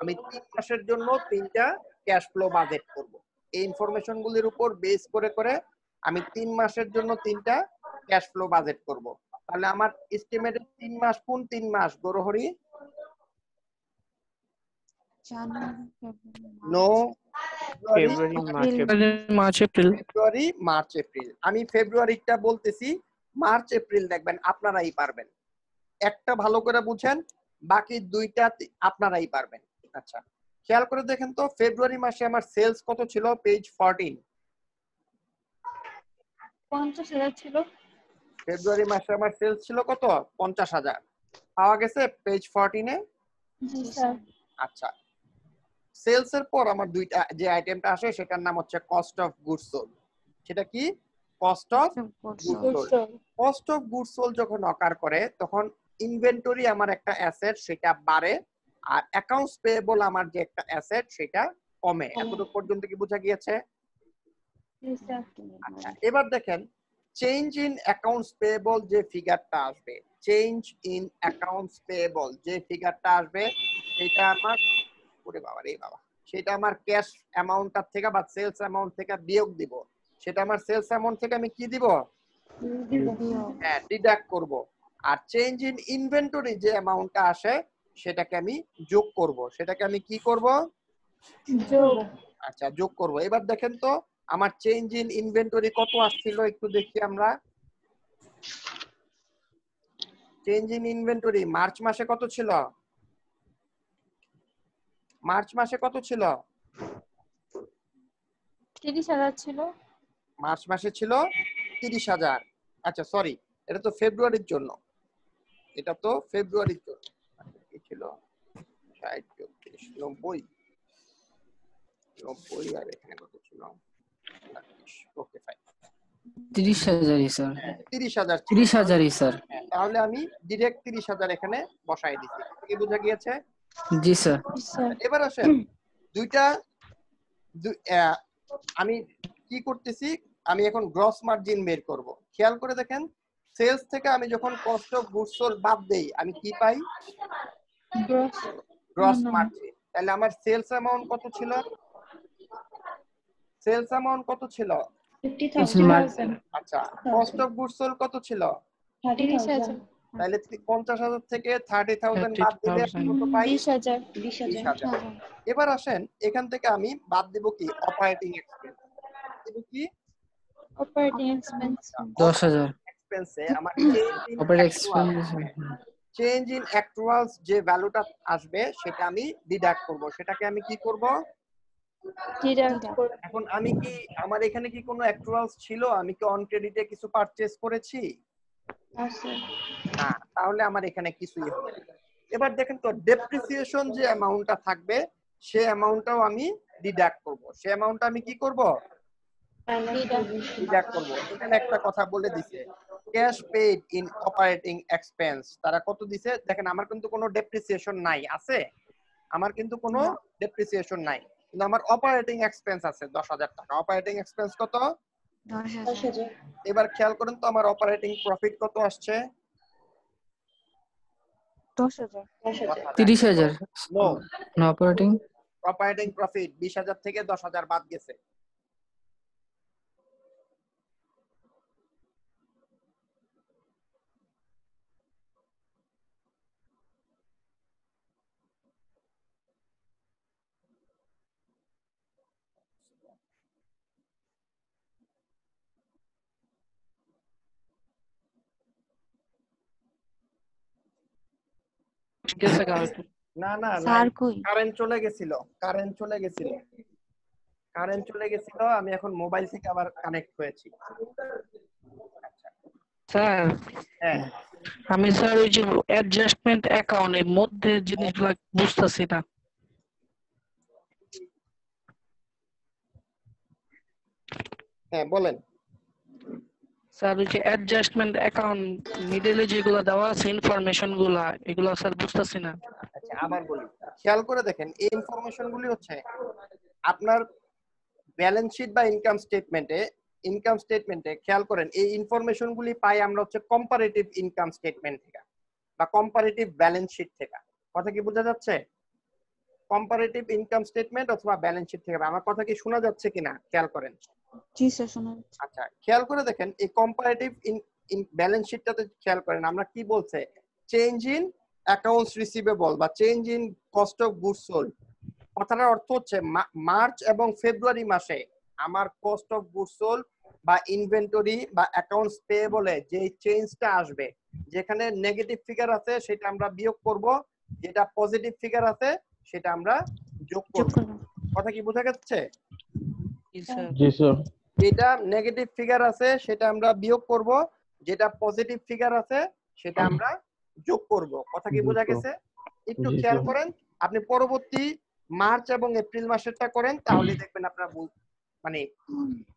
আমি তিন মাসের জন্য তিনটা ক্যাশ ফ্লো বাজেট করব। এই ইনফরমেশন গুলির উপর বেস করে করে আমি তিন মাসের জন্য তিনটা ক্যাশ ফ্লো বাজেট করব। তাহলে আমার এস্টিমেটেড তিন মাস কোন তিন মাস? গরহরি? জানুয়ারি ফেব্রুয়ারি নো ফেব্রুয়ারি মার্চ মার্চ এপ্রিল। February March April. আমি ফেব্রুয়ারিটা বলতেছি মার্চ এপ্রিল দেখবেন আপনারাই পারবেন। একটা ভালো করে বুঝেন বাকি দুইটা আপনারাই পারবেন। আচ্ছা খেয়াল করে দেখেন তো ফেব্রুয়ারি মাসে আমার সেলস কত ছিল? পেজ ফোরটিন পঞ্চাশ হাজার ছিল। ফেব্রুয়ারি মাসে আমার সেলস ছিল কত? পঞ্চাশ হাজার। পাওয়া গেছে পেজ ফোরটিনে জি স্যার। আচ্ছা সেলস এর পর আমার দুইটা যে আইটেমটা আসে সেটার নাম হচ্ছে কস্ট অফ গুডস সোল্ড সেটা কি? কস্ট অফ করছ Good. Good sold cost of যখন অকার করে তখন ইনভেন্টরি আমার একটা অ্যাসেট সেটা বাড়ে আর অ্যাকাউন্টস পেয়েবল আমার যে একটা অ্যাসেট সেটা কমে। এতটুকু পর্যন্ত কি বোঝা গিয়েছে? আচ্ছা এবার দেখেন চেঞ্জ ইন অ্যাকাউন্টস পেয়েবল যে ফিগারটা আসবে চেঞ্জ ইন অ্যাকাউন্টস পেয়েবল যে ফিগারটা আসবে সেটা আমার ওরে বাবা রে বাবা সেটা আমার ক্যাশ অ্যামাউন্টটার থেকে বা সেলস অ্যামাউন্ট থেকে বিয়োগ দিব। সেটা আমার সেলস অ্যামাউন্ট থেকে আমি কি দিব? হ্যাঁ ডিডাক্ট করব। আর চেঞ্জ ইন ইনভেন্টরি যে অ্যামাউন্টটা আসে সেটাকে আমি যোগ করব। সেটাকে আমি কি করব? যোগ। আচ্ছা যোগ করব। এবার দেখেন তো আমার চেঞ্জ ইন ইনভেন্টরি কত আসছিল একটু দেখি আমরা। চেঞ্জ ইন ইনভেন্টরি মার্চ মাসে কত ছিল? মার্চ মাসে কত ছিল? তিরিশ হাজার ছিল। মার্চ মাসে ছিল তিরিশ হাজার। আচ্ছা সরি এটা তো ফেব্রুয়ারির জন্য। এটা তো ফেব্রুয়ারির জন্য। আচ্ছা, ছিল ষাট চব্বিশ নব্বই। নব্বই আর এখানে কত ছিল? ওকে ফাইন তিরিশ হাজারই স্যার তিরিশ হাজার তিরিশ হাজারই স্যার হ্যাঁ, তাহলে আমি ডিরেক্ট তিরিশ হাজার এখানে বসাই দিছি। কি বোঝা গিয়েছে? জি স্যার এবার আসেন দুইটা আমি কি করতেছি? আমি এখন গ্রস মার্জিন বের করব। খেয়াল করে দেখেন সেলস থেকে আমি যখন কস্ট অফ গুডস সোল্ড বাদ দেই আমি কি পাই? গ্রস। মার্জিন তাহলে আমার সেলস অ্যামাউন্ট কত ছিল? সেলস অ্যামাউন্ট কত ছিল? আচ্ছা কস্ট অফ গুডস সোল্ড কত ছিল? তাহলে পঞ্চাশ হাজার থেকে থার্টি থাউজেন্ড বাদ দিলে কত পাই? বিশ হাজার। এবার আসেন এখান থেকে আমি বাদ দিব কি? অপারেটিং এক্সপেন্স দিব কি? অপারেটিং এক্সপেন্স দশ হাজার। এক্সপেন্সে আমার operate expense change in actuals যে ভ্যালুটা আসবে সেটা আমি ডিডাক্ট করব। সেটাকে আমি কি করব? ডিডাক্ট করে এখন আমি কি আমার এখানে কি কোনো অ্যাকচুয়ালস ছিল? আমি কি অন ক্রেডিটে কিছু পারচেজ করেছি? আছে না তাহলে আমার এখানে কিছুই হবে এবার দেখেন তো ডেপ্রিসিয়েশন যে অ্যামাউন্টটা থাকবে সে অ্যামাউন্টটাও আমি ডিডাক্ট করব। সে অ্যামাউন্টটা আমি কি করব? ডিডাক্ট করব। এখানে একটা কথা বলে দিছে। Cash paid in operating expense তারা কত দিছে? দেখেন আমার কিন্তু কোনো ডেপ্রিসিয়েশন নাই আছে? আমার কিন্তু কোনো ডেপ্রিসিয়েশন নাই। কিন্তু আমার অপারেটিং এক্সপেন্স আছে দশ হাজার টাকা। অপারেটিং এক্সপেন্স কত? দশ দশ হাজার। হাজার এবার খেয়াল করেন তো আমার অপারেটিং প্রফিট কত আসছে? দশ হাজার। দশ হাজার। তিরিশ হাজার। নো অপারেটিং অপারেটিং প্রফিট বিশ হাজার থেকে দশ হাজার বাদ গেছে। গেছে না না স্যার কই কারেন্ট চলে গেছিল কারেন্ট চলে গেছিল। কারেন্ট চলে গেছিল আমি এখন মোবাইল থেকে আবার কানেক্ট হয়েছি। স্যার হ্যাঁ। আমি স্যার ওই যে অ্যাডজাস্টমেন্ট অ্যাকাউন্টের মধ্যে জিনিসগুলো বুঝতেছি না। হ্যাঁ বলেন। স্যার ওই যে অ্যাডজাস্টমেন্ট অ্যাকাউন্ট মিডলে যেগুলো দেওয়া আছে ইনফরমেশনগুলা, এগুলো স্যার বুঝতেছি না। আচ্ছা আবার বলি। খেয়াল করে দেখেন, এই ইনফরমেশন গুলি হচ্ছে আপনার ব্যালেন্স শিট বা ইনকাম স্টেটমেন্টে ইনকাম স্টেটমেন্টে খেয়াল করেন, এই ইনফরমেশন গুলি পাই আমরা হচ্ছে কম্পারেটিভ ইনকাম স্টেটমেন্ট থেকে বা কম্পারেটিভ ব্যালেন্স শিট থেকে। কথা কি বোঝা যাচ্ছে? কম্পারেটিভ ইনকাম স্টেটমেন্ট অথবা ব্যালেন্স শিট থেকে। আমার কথা কি শোনা যাচ্ছে কিনা? খেয়াল করেন। জি স্যার শোনা যাচ্ছে। আচ্ছা খেয়াল করে দেখেন এই কম্পারেটিভ ইন ব্যালেন্স শিটটাতে খেয়াল করেন আমরা কি বলছে? চেঞ্জ ইন অ্যাকাউন্টস রিসিভেবল বা change in cost of goods sold কথাটার অর্থ হচ্ছে মার্চ এবং ফেব্রুয়ারি মাসে আমার কস্ট অফ গুডস সোল্ড বা ইনভেন্টরি বা অ্যাকাউন্টস পেয়েবলে যে চেঞ্জটা আসবে যেখানে নেগেটিভ ফিগার আছে সেটা আমরা বিয়োগ করব যেটা পজিটিভ ফিগার আছে সেটা আমরা যোগ যোগ করব। কথা কি বোঝা যাচ্ছে জি স্যার যেটা নেগেটিভ ফিগার আছে সেটা আমরা বিয়োগ করব। যেটা পজিটিভ ফিগার আছে সেটা আমরা যোগ করব। কথা কি বোঝা গেছে? একটু খেয়াল করেন আপনি পরবর্তী মার্চ এবং এপ্রিল মাসেরটা করেন তাহলে দেখবেন আপনার বুঝ- মানে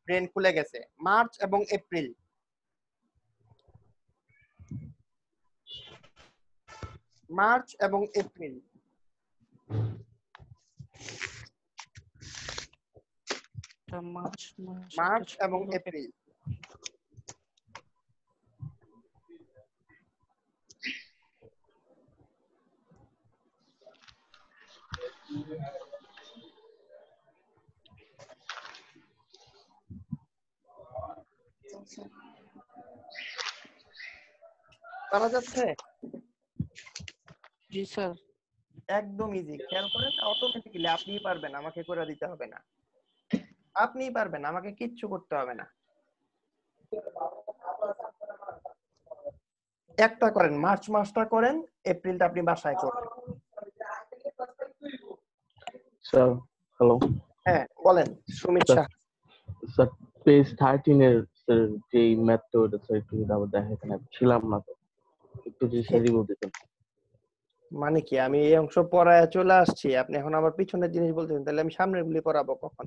ব্রেন খুলে গেছে। মার্চ এবং এপ্রিল। মার্চ এবং এপ্রিল। তা মার্চ মার্চ এবং এপ্রিল পারা যাচ্ছে? জি স্যার একদম ইজি খেয়াল করেন অটোমেটিক্যালি আপনিই পারবেন আমাকে করে দিতে হবে না। আপনিই পারবেন আমাকে কিচ্ছু করতে হবে না। একটা করেন মার্চ মাসটা করেন এপ্রিলটা আপনি বাসায় করবেন স্যার হ্যালো হ্যাঁ বলেন Sumit Shah. Sir page thirteen এর স্যার যে ম্যাথটা ওটা স্যার একটু যদি দেখাতেন আমি ছিলাম না তো। একটু যদি মানে কি আমি এই অংশ পড়ায় চলে আসছি আপনি এখন আবার পিছনের জিনিস বলতেছেন তাহলে আমি সামনের গুলি পড়াবো কখন?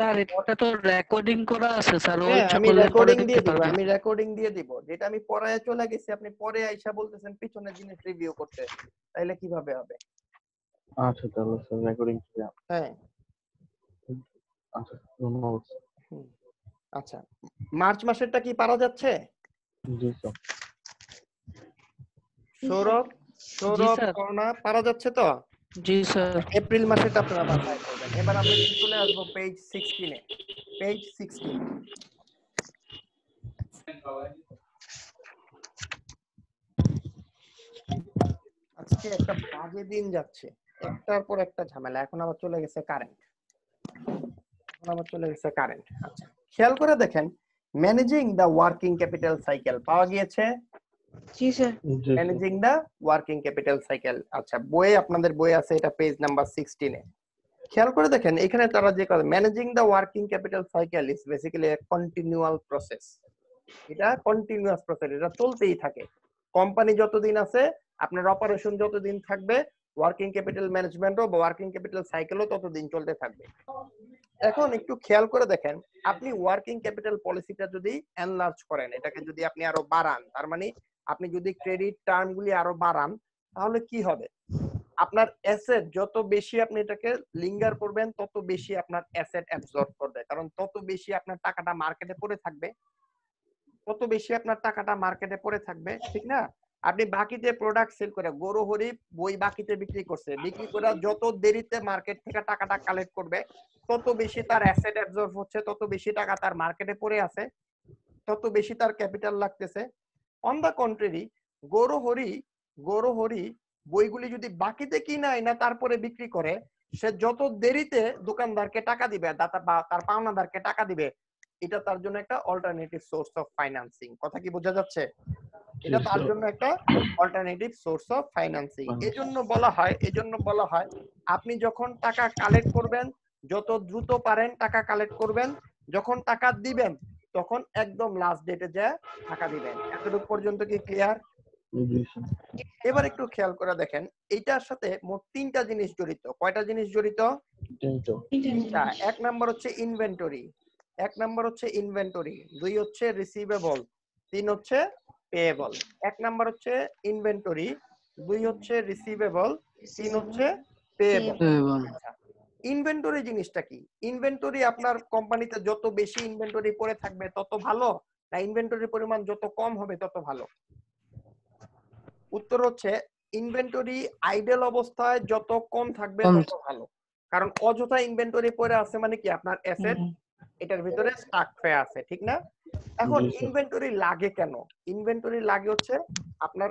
স্যার এটা তো রেকর্ডিং করা আছে স্যার ওই হ্যাঁ আমি রেকর্ডিং দিয়ে দিব আমি রেকর্ডিং দিয়ে দিব। যেটা আমি পড়ায় চলে গেছি আপনি পরে আইসা বলতেছেন পিছনের জিনিস রিভিউ করতে। তাইলে কীভাবে হবে? আচ্ছা তাহলে স্যার রেকর্ডিং হ্যাঁ। আচ্ছা ধন্যবাদ আচ্ছা। মার্চ মাসেরটা কি পারা যাচ্ছে? জি স্যার। সৌরভ সৌরভ। করোনা পারা যাচ্ছে তো? জি স্যার এপ্রিল মাসেরটা আপনারা বাছাই করবেন। এবার আমরা চলে আসব পেজ সিক্সটিনে পেজ সিক্সটিন আজকে একটা বাজে দিন যাচ্ছে। একটার পর একটা ঝামেলা। এখন আবার চলে গেছে কারেন্ট এখন আবার চলে গেছে কারেন্ট আচ্ছা খেয়াল করে দেখেন managing the working capital cycle পাওয়া গিয়েছে। জি sir. Managing the working capital cycle আচ্ছা বইয়ে আপনাদের বই আছে এটা পেজ নাম্বার সিক্সটিনে খেয়াল করে দেখেন এখানে তারা যে কথা managing the working capital cycle is basically a continual process এটা কন্টিনিউয়াস প্রসেস এটা চলতেই থাকে। কোম্পানি যতদিন আছে আপনার অপারেশন যতদিন থাকবে ওয়ার্কিং ক্যাপিটাল ম্যানেজমেন্টও বা ওয়ার্কিং ক্যাপিটাল সাইকেলও ততদিন চলতে থাকবে। এখন একটু খেয়াল করে দেখেন আপনি ওয়ার্কিং ক্যাপিটাল পলিসিটা যদি এনলার্জ করেন এটাকে যদি আপনি আরও বাড়ান তার মানে আপনি যদি ক্রেডিট টার্ম গুলি আরও বাড়ান, তাহলে কি হবে? আপনার অ্যাসেট যত বেশি আপনি এটাকে লিঙ্গার করবেন, তত বেশি আপনার অ্যাসেট অ্যাবজর্ব করবে। কারণ তত বেশি আপনার টাকাটা মার্কেটে পড়ে থাকবে, তত বেশি আপনার টাকাটা মার্কেটে পড়ে থাকবে, ঠিক না? আপনি বাকিতে প্রোডাক্ট সেল করে, গরু হরি বই বাকিতে বিক্রি করছে, বিক্রি করে যত দেরিতে মার্কেট থেকে টাকাটা কালেক্ট করবে, তত বেশি তার অ্যাসেট অ্যাবজর্ব হচ্ছে, তত বেশি টাকা তার মার্কেটে পড়ে আছে, তত বেশি তার ক্যাপিটাল লাগতেছে। অন দা কন্ট্রারি গরু হরি গরু হরি বইগুলি যদি বাকিতে কিনায় না তারপরে বিক্রি করে সে যত দেরিতে দোকানদারকে টাকা দিবে বা তার পাওনাদারকে টাকা দিবে এটা তার জন্য একটা অল্টারনেটিভ সোর্স অফ ফাইন্যান্সিং কথা কি বোঝা যাচ্ছে? এটা তার জন্য একটা অল্টারনেটিভ সোর্স অফ ফাইন্যান্সিং এজন্য বলা হয় এজন্য বলা হয় আপনি যখন টাকা কালেক্ট করবেন যত দ্রুত পারেন টাকা কালেক্ট করবেন যখন টাকা দিবেন তখন একদম লাস্ট ডেটে যায় টাকা দিবেন। এতটুকু পর্যন্ত কি ক্লিয়ার এবার একটু খেয়াল করে দেখেন এইটার সাথে মোট তিনটা জিনিস জড়িত। কয়টা জিনিস জড়িত? তিনটা। তিনটা। এক নাম্বার হচ্ছে ইনভেন্টরি এক নাম্বার হচ্ছে ইনভেন্টরি দুই হচ্ছে রিসিভেবল তিন হচ্ছে পেয়েবল এক নাম্বার হচ্ছে ইনভেন্টরি দুই হচ্ছে রিসিভেবল তিন হচ্ছে পেয়েবল ইনভেন্টরি জিনিসটা কি? ইনভেন্টরি আপনার কোম্পানিতে যত বেশি ইনভেন্টরি পড়ে থাকবে তত ভালো? না ইনভেন্টরি পরিমাণ যত কম হবে তত ভালো? উত্তর হচ্ছে ইনভেন্টরি আইডেল অবস্থায় যত কম থাকবে তত ভালো। কারণ অযথা ইনভেন্টরি পরে আছে মানে কি? আপনার অ্যাসেট এটার ভিতরে স্টাক হয়ে আছে ঠিক না? এখন ইনভেন্টরি লাগে কেন? ইনভেন্টরি লাগে হচ্ছে আপনার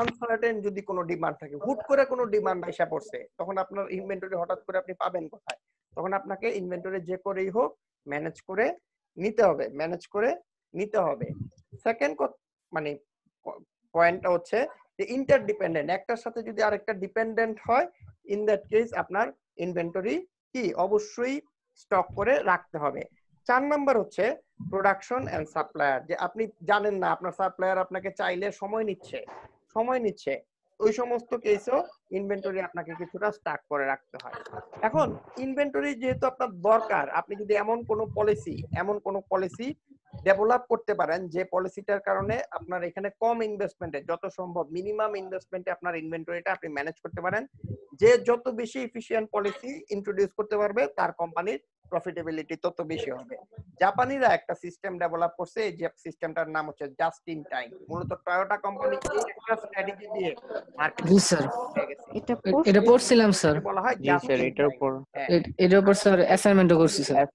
আনসার্টেন যদি কোনো ডিমান্ড থাকে হুট করে কোনো ডিমান্ড আইসা পড়ছে তখন আপনার ইনভেন্টরি হঠাৎ করে আপনি পাবেন কোথায়? তখন আপনাকে ইনভেন্টরি যে করেই হোক ম্যানেজ করে নিতে হবে ম্যানেজ করে নিতে হবে। সেকেন্ড মানে পয়েন্টটা হচ্ছে যে ইন্টারডিপেন্ডেন্ট একটার সাথে যদি আরেকটা ডিপেন্ডেন্ট হয় ইন দ্যাট কেস আপনার ইনভেন্টরি কি? অবশ্যই স্টক করে রাখতে হবে। চার নাম্বার হচ্ছে প্রোডাকশন এন্ড সাপ্লায়ার যে আপনি জানেন না, আপনার সাপ্লায়ার আপনাকে চাইলে সময় নিচ্ছে সময় নিচ্ছে। ওই সমস্ত কেসেও ইনভেন্টরি আপনাকে কিছুটা স্টাক করে রাখতে হয়। এখন ইনভেন্টরি যেহেতু আপনার দরকার, আপনি যদি এমন কোনো পলিসি এমন কোনো পলিসি ডেভেলপ করতে পারেন, যে পলিসিটার কারণে আপনার এখানে কম ইনভেস্টমেন্টে যত সম্ভব মিনিমাম ইনভেস্টমেন্টে আপনার ইনভেন্টরিটা আপনি ম্যানেজ করতে পারেন। যে যত বেশি এফিশিয়েন্ট পলিসি ইন্ট্রোডিউস করতে পারবে, তার কোম্পানির প্রফিটেবিলিটি তত বেশি হবে। জাপানিরা একটা সিস্টেম ডেভেলপ করছে যে সিস্টেমটার নাম হচ্ছে জাস্ট ইন টাইম মূলত টয়োটা কোম্পানি এই একটা স্ট্র্যাটেজি দিয়ে মার্কেট জি স্যার। এটা পড়ছিলাম স্যার। বলা হয় জি স্যার এটার উপর। এ- এটার উপর স্যার অ্যাসাইনমেন্টও করছি স্যার।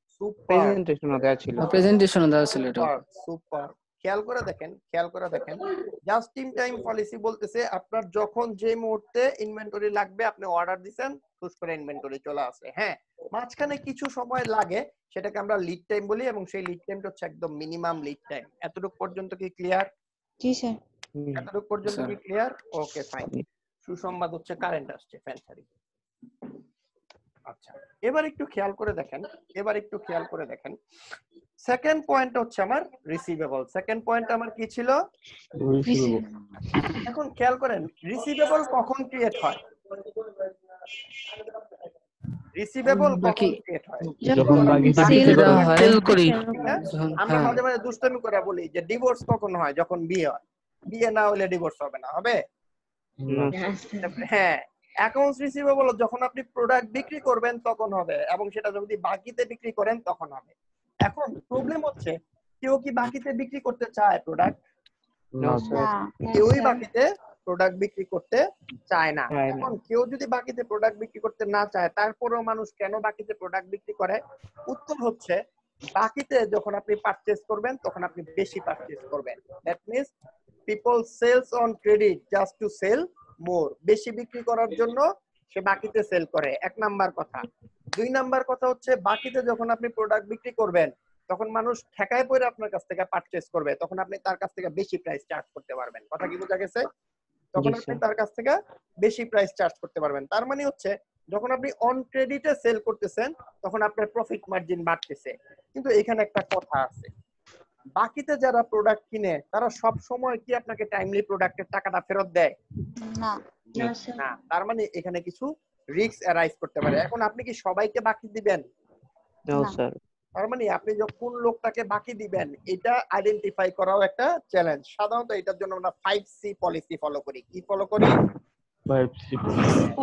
প্রেজেন্টেশনও দেওয়া ছিল। প্রেজেন্টেশনও দেওয়া ছিল এটা। সুপার খেয়াল করে দেখেন খেয়াল করে দেখেন। জাস্ট ইন টাইম পলিসি বলতেছে আপনার যখন যে মুহূর্তে ইনভেন্টরি লাগবে আপনি অর্ডার দিবেন খুশ করে ইনভেন্টরি চলে আসে। হ্যাঁ মাঝখানে কিছু সময় লাগে সেটাকে আমরা লিড টাইম বলি এবং সেই লিড টাইমটা হচ্ছে একদম মিনিমাম লিড টাইম এতটুকু পর্যন্ত কি ক্লিয়ার জি স্যার। এতটুকু পর্যন্ত কি ক্লিয়ার ওকে ফাইন সুসংবাদ হচ্ছে কারেন্ট আসছে ফ্যান আচ্ছা এবার একটু খেয়াল করে দেখেন এবার একটু খেয়াল করে দেখেন। সেকেন্ড পয়েন্ট হচ্ছে আমার রিসিভেবল সেকেন্ড পয়েন্ট আমার কি ছিল? এখন খেয়াল করেন রিসিভেবল কখন ক্রিয়েট হয়? রিসিভেবল কখন ক্রিয়েট হয়? যখন দেওয়া হয়। সেল করি। হ্যাঁ? আমরা হ্যাঁ। মাঝে মাঝে দুষ্টামি করে বলি যে ডিভোর্স কখন হয়? যখন বিয়ে হয়। বিয়ে না হলে ডিভোর্স হবে না হবে? হ্যাঁ। অ্যাকাউন্টস রিসিভেবল যখন আপনি প্রোডাক্ট বিক্রি করবেন তখন হবে এবং সেটা যদি বাকিতে বিক্রি করেন তখন হবে। এখন প্রবলেম হচ্ছে কেউ কি বাকিতে বিক্রি করতে চায় প্রোডাক্ট কেউই বাকিতে প্রোডাক্ট বিক্রি করতে চায় না। চায় না। এখন কেউ যদি বাকিতে প্রোডাক্ট বিক্রি করতে না চায় তারপরেও মানুষ কেন বাকিতে প্রোডাক্ট বিক্রি করে? উত্তর হচ্ছে বাকিতে যখন আপনি পারচেজ করবেন তখন আপনি বেশি পারচেজ করবেন। That means people sales on credit just to sell more বেশি বিক্রি করার জন্য সে বাকিতে সেল করে। এক নাম্বার কথা। দুই নাম্বার কথা হচ্ছে বাকিতে যখন আপনি প্রোডাক্ট বিক্রি করবেন তখন মানুষ ঠেকায় পড়ে আপনার কাছ থেকে পারচেজ করবে। তখন আপনি তার কাছ থেকে বেশি প্রাইস চার্জ করতে পারবেন। কথা কি বোঝা গেছে? তখন আপনি তার কাছ থেকে বেশি প্রাইস চার্জ করতে পারবেন। তার মানে হচ্ছে যখন আপনি অন ক্রেডিটে সেল করতেছেন তখন আপনার প্রফিট মার্জিন বাড়তেছে। কিন্তু এখানে একটা কথা আছে। বাকিতে যারা প্রোডাক্ট কিনে তারা সব সময় কি আপনাকে টাইমলি প্রোডাক্টের টাকাটা ফেরত দেয়? না। না তার মানে এখানে কিছু রিস্ক অ্যারাইজ করতে পারে। এখন আপনি কি সবাইকে বাকি দিবেন? নো। স্যার তার মানে আপনি যখন লোকটাকে বাকি দিবেন এটা আইডেন্টিফাই করাও একটা চ্যালেঞ্জ সাধারণত এটার জন্য আমরা ফাইভ সি পলিসি ফলো করি। কি ফলো করি?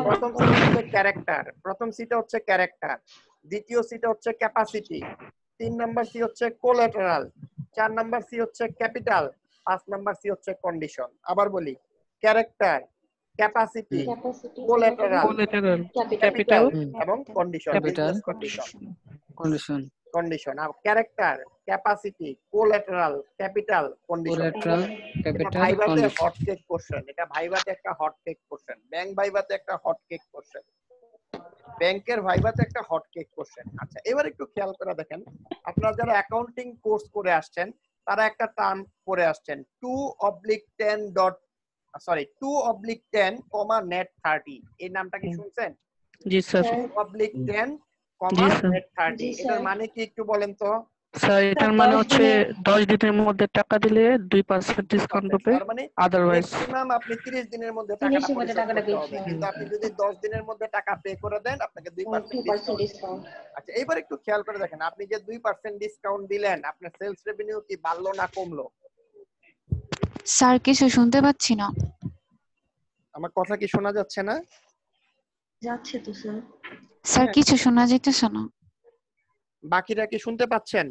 প্রথম সিটা হচ্ছে ক্যারেক্টার প্রথম সিটা হচ্ছে ক্যারেক্টার দ্বিতীয় সিটা হচ্ছে ক্যাপাসিটি তিন নাম্বার সি হচ্ছে কোলাটারাল চার নাম্বার সি হচ্ছে ক্যাপিটাল পাঁচ নাম্বার সি হচ্ছে কন্ডিশন। আবার বলি character capacity collateral collateral capital capital এবং কন্ডিশন. কন্ডিশন। কন্ডিশন। কন্ডিশন। আর character capacity collateral capital condition. Collateral capital ভাইভাতে hot cake question. এটা ভাইভাতে একটা হট কেক কোশ্চেন। ব্যাংক ভাইভাতে একটা হট কেক কোশ্চেন। ব্যাংকের ভাইভাতে একটা হট কেক কোশ্চেন আচ্ছা এবার একটু খেয়াল করে দেখেন। আপনারা যারা অ্যাকাউন্টিং কোর্স করে আসছেন তারা একটা টার্ম পড়ে আসছেন। Two oblique ten dot sorry two oblique ten comma net thirty এই নামটা কি শুনছেন? জি sir. Two oblique ten comma. Net thirty এটার মানে কি একটু বলেন তো? স্যার এটার মানে হচ্ছে দশ দিনের মধ্যে টাকা দিলে দুই পার্সেন্ট ডিসকাউন্ট পাবে তার মানে আদারওয়াইজ ম্যাক্সিমাম আপনি 30 দিনের মধ্যে 30 টাকাটা এর টাকাটা করতে pay হবে কিন্তু আপনি যদি 10 দিনের মধ্যে টাকা পে করে দেন আপনাকে 2% ডিসকাউন্ট আচ্ছা এবার একটু খেয়াল করে দেখেন আপনি যে 2% ডিসকাউন্ট দিলেন আপনার সেলস রেভিনিউ কি বাড়লো না কমলো? স্যার কিছু শুনতে পাচ্ছি না। আমার কথা কি শোনা যাচ্ছে না? যাচ্ছে তো স্যার স্যার। কিছু শোনা যাইতেছে না। বাকিরা কি শুনতে পাচ্ছেন?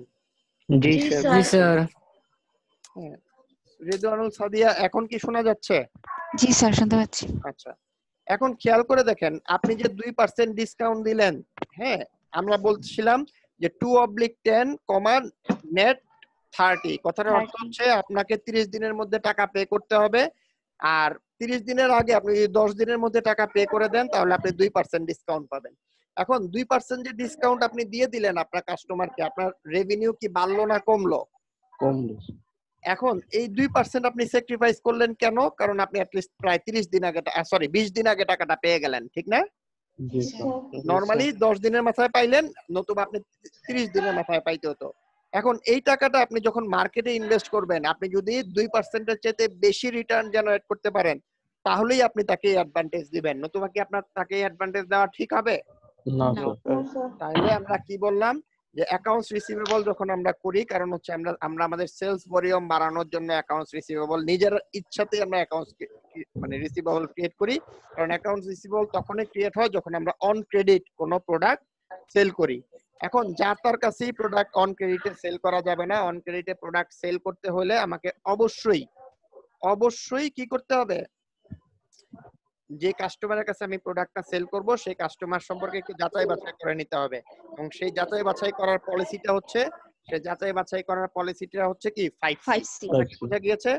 জি স্যার স্যার। জি স্যার। হ্যাঁ। সাদিয়া এখন কি শোনা যাচ্ছে? জি স্যার শুনতে পাচ্ছি। আচ্ছা। এখন খেয়াল করে দেখেন আপনি যে 2% ডিসকাউন্ট দিলেন হ্যাঁ আমরা বলছিলাম যে 2 অবলিক 10 কমা নেট 30 কথার অর্থ হচ্ছে আপনাকে 30 দিনের মধ্যে টাকা পে করতে হবে। আর 30 দিনের আগে আপনি যদি 10 দিনের মধ্যে টাকা পে করে দেন তাহলে আপনি 2% ডিসকাউন্ট পাবেন। এখন দুই পার্সেন্ট যে ডিসকাউন্ট আপনি দিয়ে দিলেন আপনার কাস্টমারকে আপনার রেভিনিউ কি বাড়লো না কমলো? কমলো। এখন এই দুই পার্সেন্ট আপনি স্যাক্রিফাইস করলেন কেন? কারণ আপনি অ্যাটলিস্ট প্রায় তিরিশ দিন আগে সরি বিশ দিন আগে টাকাটা পেয়ে গেলেন ঠিক না? নর্মালি দশ দিনের মাথায় পাইলেন নতুবা আপনি তিরিশ দিনের মাথায় পাইতে হতো। এখন এই টাকাটা আপনি যখন মার্কেটে ইনভেস্ট করবেন আপনি যদি দুই পার্সেন্টের চাইতে বেশি রিটার্ন জেনারেট করতে পারেন তাহলেই আপনি তাকে অ্যাডভান্টেজ দিবেন। নতুবা কি আপনার তাকে অ্যাডভান্টেজ দেওয়া ঠিক হবে? তাহলে আমরা কি বললাম? যে অ্যাকাউন্টস রিসিভেবল যখন আমরা করি কারণ হচ্ছে আমরা আমরা আমাদের সেলস ভলিউম বাড়ানোর জন্য অ্যাকাউন্টস রিসিভেবল নিজের ইচ্ছাতে আমরা অ্যাকাউন্টস মানে রিসিভেবল ক্রিয়েট করি। কারণ অ্যাকাউন্টস রিসিভেবল তখনই ক্রিয়েট হয় যখন আমরা অন ক্রেডিট কোনো প্রোডাক্ট সেল করি। এখন যার তার কাছেই প্রোডাক্ট অন ক্রেডিটে সেল করা যাবে না অন ক্রেডিটে প্রোডাক্ট সেল করতে হলে আমাকে অবশ্যই অবশ্যই কি করতে হবে? যে কাস্টমারের কাছে আমি প্রোডাক্টটা সেল করব সেই কাস্টমার সম্পর্কে একটু যাচাই বাছাই করে নিতে হবে। এবং সেই যাচাই বাছাই করার পলিসিটা হচ্ছে সে যাচাই বাছাই করার পলিসিটা হচ্ছে কি? ফাইভ ফাইভ সি বুঝা গিয়েছে?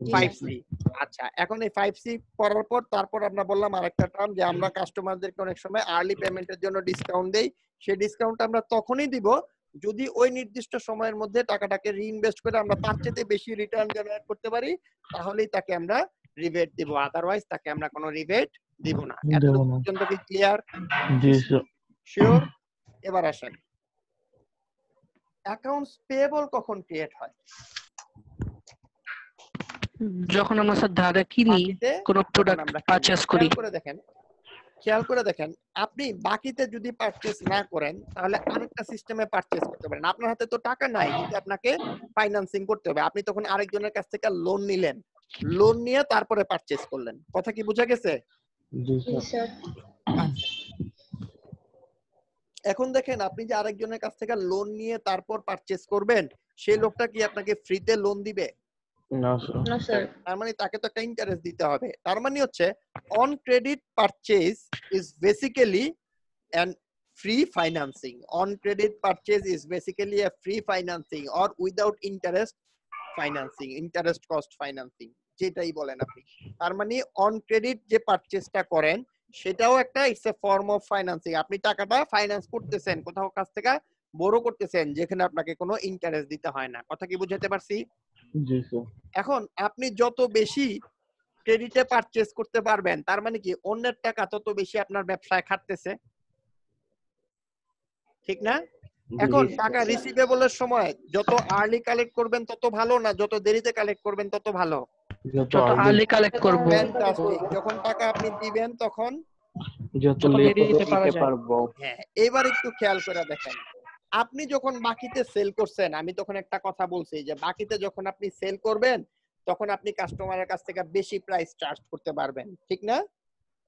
ফাইভ সি আচ্ছা এখন এই ফাইভ সি করার পর তারপর আমরা বললাম আরেকটা টার্ম যে আমরা কাস্টমারদেরকে অনেক সময় আর্লি পেমেন্টের জন্য ডিসকাউন্ট দেই। সেই ডিসকাউন্ট আমরা তখনই দিব যদি ওই নির্দিষ্ট সময়ের মধ্যে টাকাটাকে রিইনভেস্ট করে আমরা তার চেয়ে বেশি রিটার্ন জেনারেট করতে পারি তাহলেই তাকে আমরা রিবেট দিব। আদারওয়াইজ তাকে আমরা কোনো রিবেট দিব না। এতটুকু। পর্যন্ত কি ক্লিয়ার জি স্যার শিওর এবার আসেন। অ্যাকাউন্টস পেয়েবল কখন ক্রিয়েট হয়? যখন আমরা স্যার ধারে কিনি কোনো প্রোডাক্ট। পারচেস করি। করে দেখেন খেয়াল করে দেখেন আপনি বাকিতে যদি পারচেস না করেন তাহলে আরেকটা সিস্টেমে পারচেস করতে পারেন। আপনার হাতে তো টাকা নাই কিন্তু আপনাকে ফাইন্যান্সিং করতে হবে। আপনি তখন আরেকজনের কাছ থেকে লোন নিলেন। লোন নিয়ে তারপরে পারচেস করলেন। কথা কি বোঝা গেছে? জি স্যার। স্যার। এখন দেখেন আপনি যে আরেকজনের কাছ থেকে লোন নিয়ে তারপর পারচেস করবেন সেই লোকটা কি আপনাকে ফ্রিতে লোন দিবে? স্যার। তার মানে তাকে তো একটা ইন্টারেস্ট দিতে হবে। তার মানে হচ্ছে on credit purchase is basically an free financing on credit purchase is basically a free financing or without interest financing interest cost financing যেটাই বলেন আপনি। তার মানে অন ক্রেডিট যে পারচেজটা করেন সেটাও একটা it's a form of financing আপনি টাকাটা ফাইন্যান্স করতেছেন কোথাও কাছ থেকে বড় করতেছেন যেখানে আপনাকে কোনো ইন্টারেস্ট দিতে হয় না। কথা কি বুঝাতে পারছি? জি স্যার এখন আপনি যত বেশি ক্রেডিটে পারচেজ করতে পারবেন তার মানে কি অন্যের টাকা তত বেশি আপনার ব্যবসায় খাটতেছে? ঠিক না? এখন টাকা রিসিভেবলের সময় যত আর্লি কালেক্ট করবেন তত ভালো না? যত দেরিতে কালেক্ট করবেন তত ভালো? যত আর্লি কালেক্ট করব। যখন টাকা আপনি দিবেন তখন যত লেট। পারব। হ্যাঁ এবার একটু খেয়াল করে দেখেন। আপনি যখন বাকিতে সেল করছেন আমি তখন একটা কথা বলছি যে বাকিতে যখন আপনি সেল করবেন তখন আপনি কাস্টমারের কাছ থেকে বেশি প্রাইস চার্জ করতে পারবেন ঠিক না?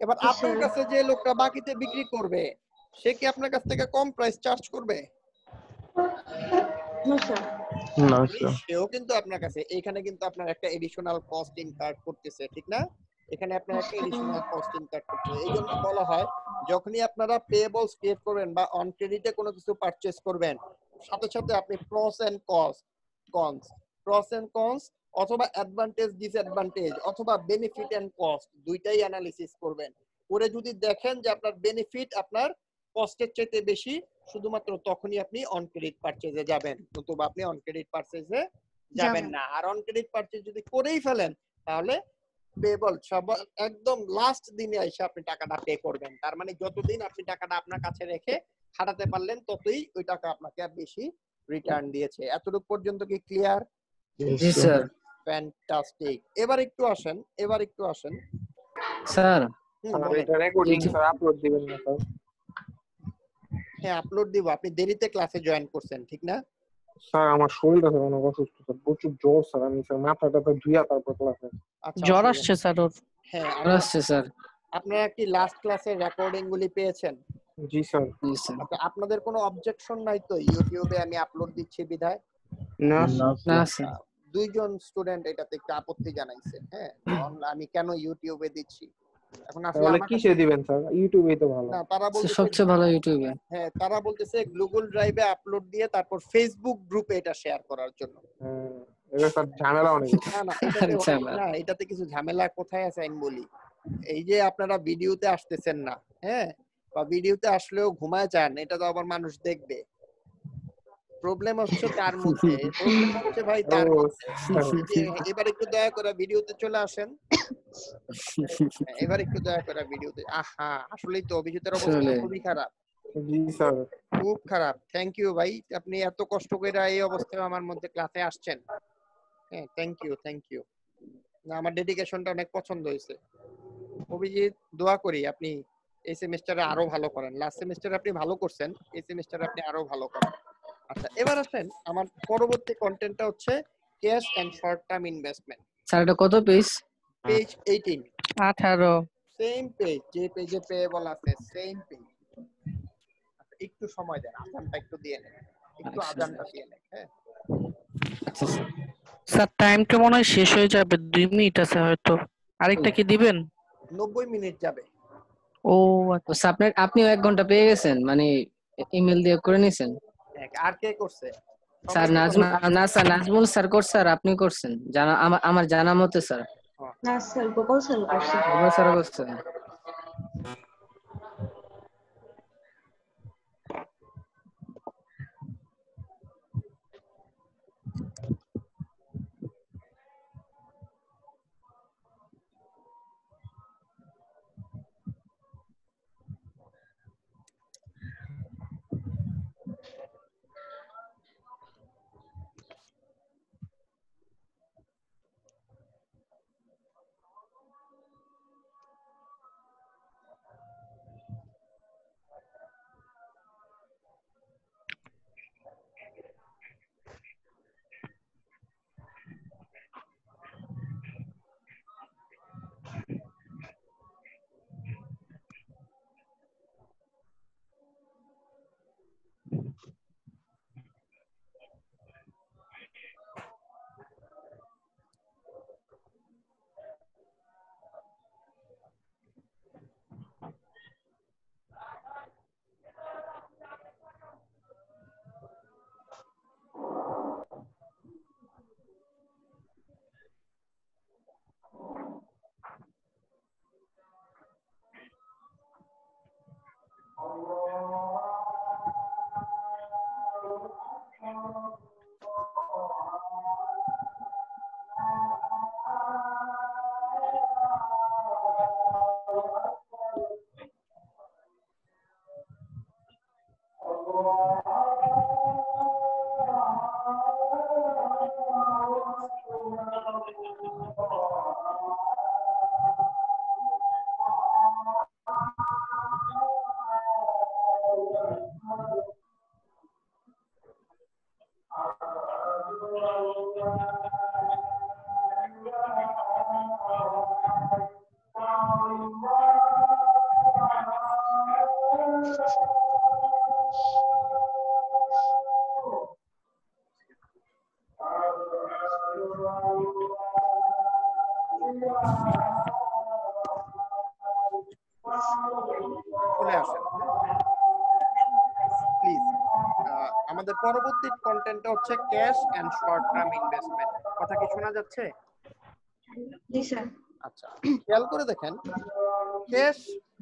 এবার আপনার কাছে যে লোকটা বাকিতে বিক্রি করবে সে কি আপনার কাছ থেকে কম প্রাইস চার্জ করবে? সেও কিন্তু আপনার কাছে এখানে কিন্তু আপনার একটা এডিশনাল কস্ট ইনকার করতেছে ঠিক না? এখানে আপনার একটা এডিশনাল কস্ট ইনকার করতেছে। এই জন্য বলা হয় যখনই আপনারা পেয়েবলস ক্রিয়েট করবেন বা অন ক্রেডিটে কোনো কিছু পারচেজ করবেন সাথে সাথে আপনি pros and cost cons pros and cons অথবা অ্যাডভান্টেজ ডিসঅ্যাডভান্টেজ অথবা বেনিফিট এন্ড কস্ট দুইটাই অ্যানালিসিস করবেন। করে যদি দেখেন যে আপনার বেনিফিট আপনার কস্টের চাইতে বেশি শুধুমাত্র তখনই আপনি অন ক্রেডিট পারচেজে যাবেন। নতুবা আপনি অন ক্রেডিট পারচেজে যাবেন যাবেন। না। আর অন ক্রেডিট পারচেজ যদি করেই ফেলেন তাহলে পেবল সব একদম লাস্ট দিনে এসে আপনি টাকাটা পে করবেন। তার মানে যতদিন আপনি টাকাটা আপনার কাছে রেখে খাটাতে পারলেন ততই ওই টাকা আপনাকে আর বেশি রিটার্ন দিয়েছে। এতটুকু পর্যন্ত কি ক্লিয়ার জি স্যার ফ্যান্টাস্টিক এবার একটু আসেন এবার একটু আসেন। স্যার এটা রেকর্ডিং স্যার আপলোড দিবেন না স্যার হ্যাঁ আপলোড দিব। আপনি দেরিতে ক্লাসে জয়েন করছেন ঠিক না? স্যার আমার শরীরটা স্যার অনেক অসুস্থ স্যার। প্রচুর জ্বর স্যার। আমি স্যার মাথা টাথা ধুইয়া তারপর ক্লাসে আচ্ছা জ্বর আসছে স্যার ওর। হ্যাঁ জ্বর আসছে স্যার। আপনারা কি লাস্ট ক্লাসের রেকর্ডিং গুলি পেয়েছেন? জি স্যার। জি স্যার। আচ্ছা আপনাদের কোনো অবজেকশন নাই তো? ইউটিউবে আমি আপলোড দিচ্ছি বিধায়? না না স্যার। দুইজন স্টুডেন্ট এটাতে একটু আপত্তি জানাইছে হ্যাঁ? আমি কেন ইউটিউবে দিচ্ছি? এখন আসলে কিসে দিবেন স্যার? ইউটিউবেই তো ভালো। না তারা বলতেছে সবচেয়ে ভালো ইউটিউবে হ্যাঁ তারা বলতেছে গুগল ড্রাইভে আপলোড দিয়ে তারপর ফেসবুক গ্রুপে এটা শেয়ার করার জন্য। হ্যাঁ, এবার স্যার ঝামেলা অনেক। না না এটাতে না এটাতে কিছু ঝামেলা কোথায় আছে আমি বলি। এই যে আপনারা ভিডিওতে আসতেছেন না হ্যাঁ বা ভিডিওতে আসলেও ঘুমায় যান এটা তো আবার মানুষ দেখবে। প্রবলেম হচ্ছে তার মধ্যে? প্রবলেম হচ্ছে ভাই তার মধ্যে। এবার একটু দয়া করে ভিডিওতে চলে আসেন। এবার একটু দয়া করে ভিডিওতে আহা আসলেই তো অভিজিতের অবস্থা খুবই খারাপ। খুব খারাপ। থ্যাংক ইউ ভাই আপনি এত কষ্ট করে এই অবস্থায় আমার মধ্যে ক্লাসে আসছেন। হ্যাঁ থ্যাংক ইউ থ্যাংক ইউ না আমার ডেডিকেশনটা অনেক পছন্দ হয়েছে। অভিজিৎ দোয়া করি আপনি এই সেমিস্টারে আরও ভালো করেন। লাস্ট সেমিস্টারে আপনি ভালো করছেন এই সেমিস্টারে আপনি আরও ভালো করেন। আচ্ছা এবার আসেন আমার পরবর্তী কন্টেন্টটা হচ্ছে cash and short term investment sir এটা কত পেজ পেজ 18 আঠারো। সেম পেজ যে পেজে পেয়েবল আছে সেম পেজ একটু সময় দেন আজানটা একটু দিয়ে নেন। একটু আচ্ছা, আজানটা দিয়ে নেন হ্যাঁ। আচ্ছা স্যার। টাইমটা মনে হয় শেষ হয়ে যাবে দুই মিনিট আছে হয়তো। আরেকটা কি দিবেন? 90 মিনিট যাবে। ও আচ্ছা আপনার আপনিও এক ঘণ্টা পেয়ে গেছেন? মানে ইমেল দিয়ে করে নিয়েছেন এক, আর কে করছে? স্যার নাজমা নাজমুল না স্যার নাজমুল স্যার করছে আর আপনি করছেন। জানা আমার জানা মতে স্যার। না স্যার গোপাল স্যার করছে। গোপাল স্যার করছেন চলে পরবর্তী কন্টেন্টটা হচ্ছে cash and short term investment কথা কি শোনা যাচ্ছে? জি স্যার। আচ্ছা খেয়াল করে দেখেন ক্যাশ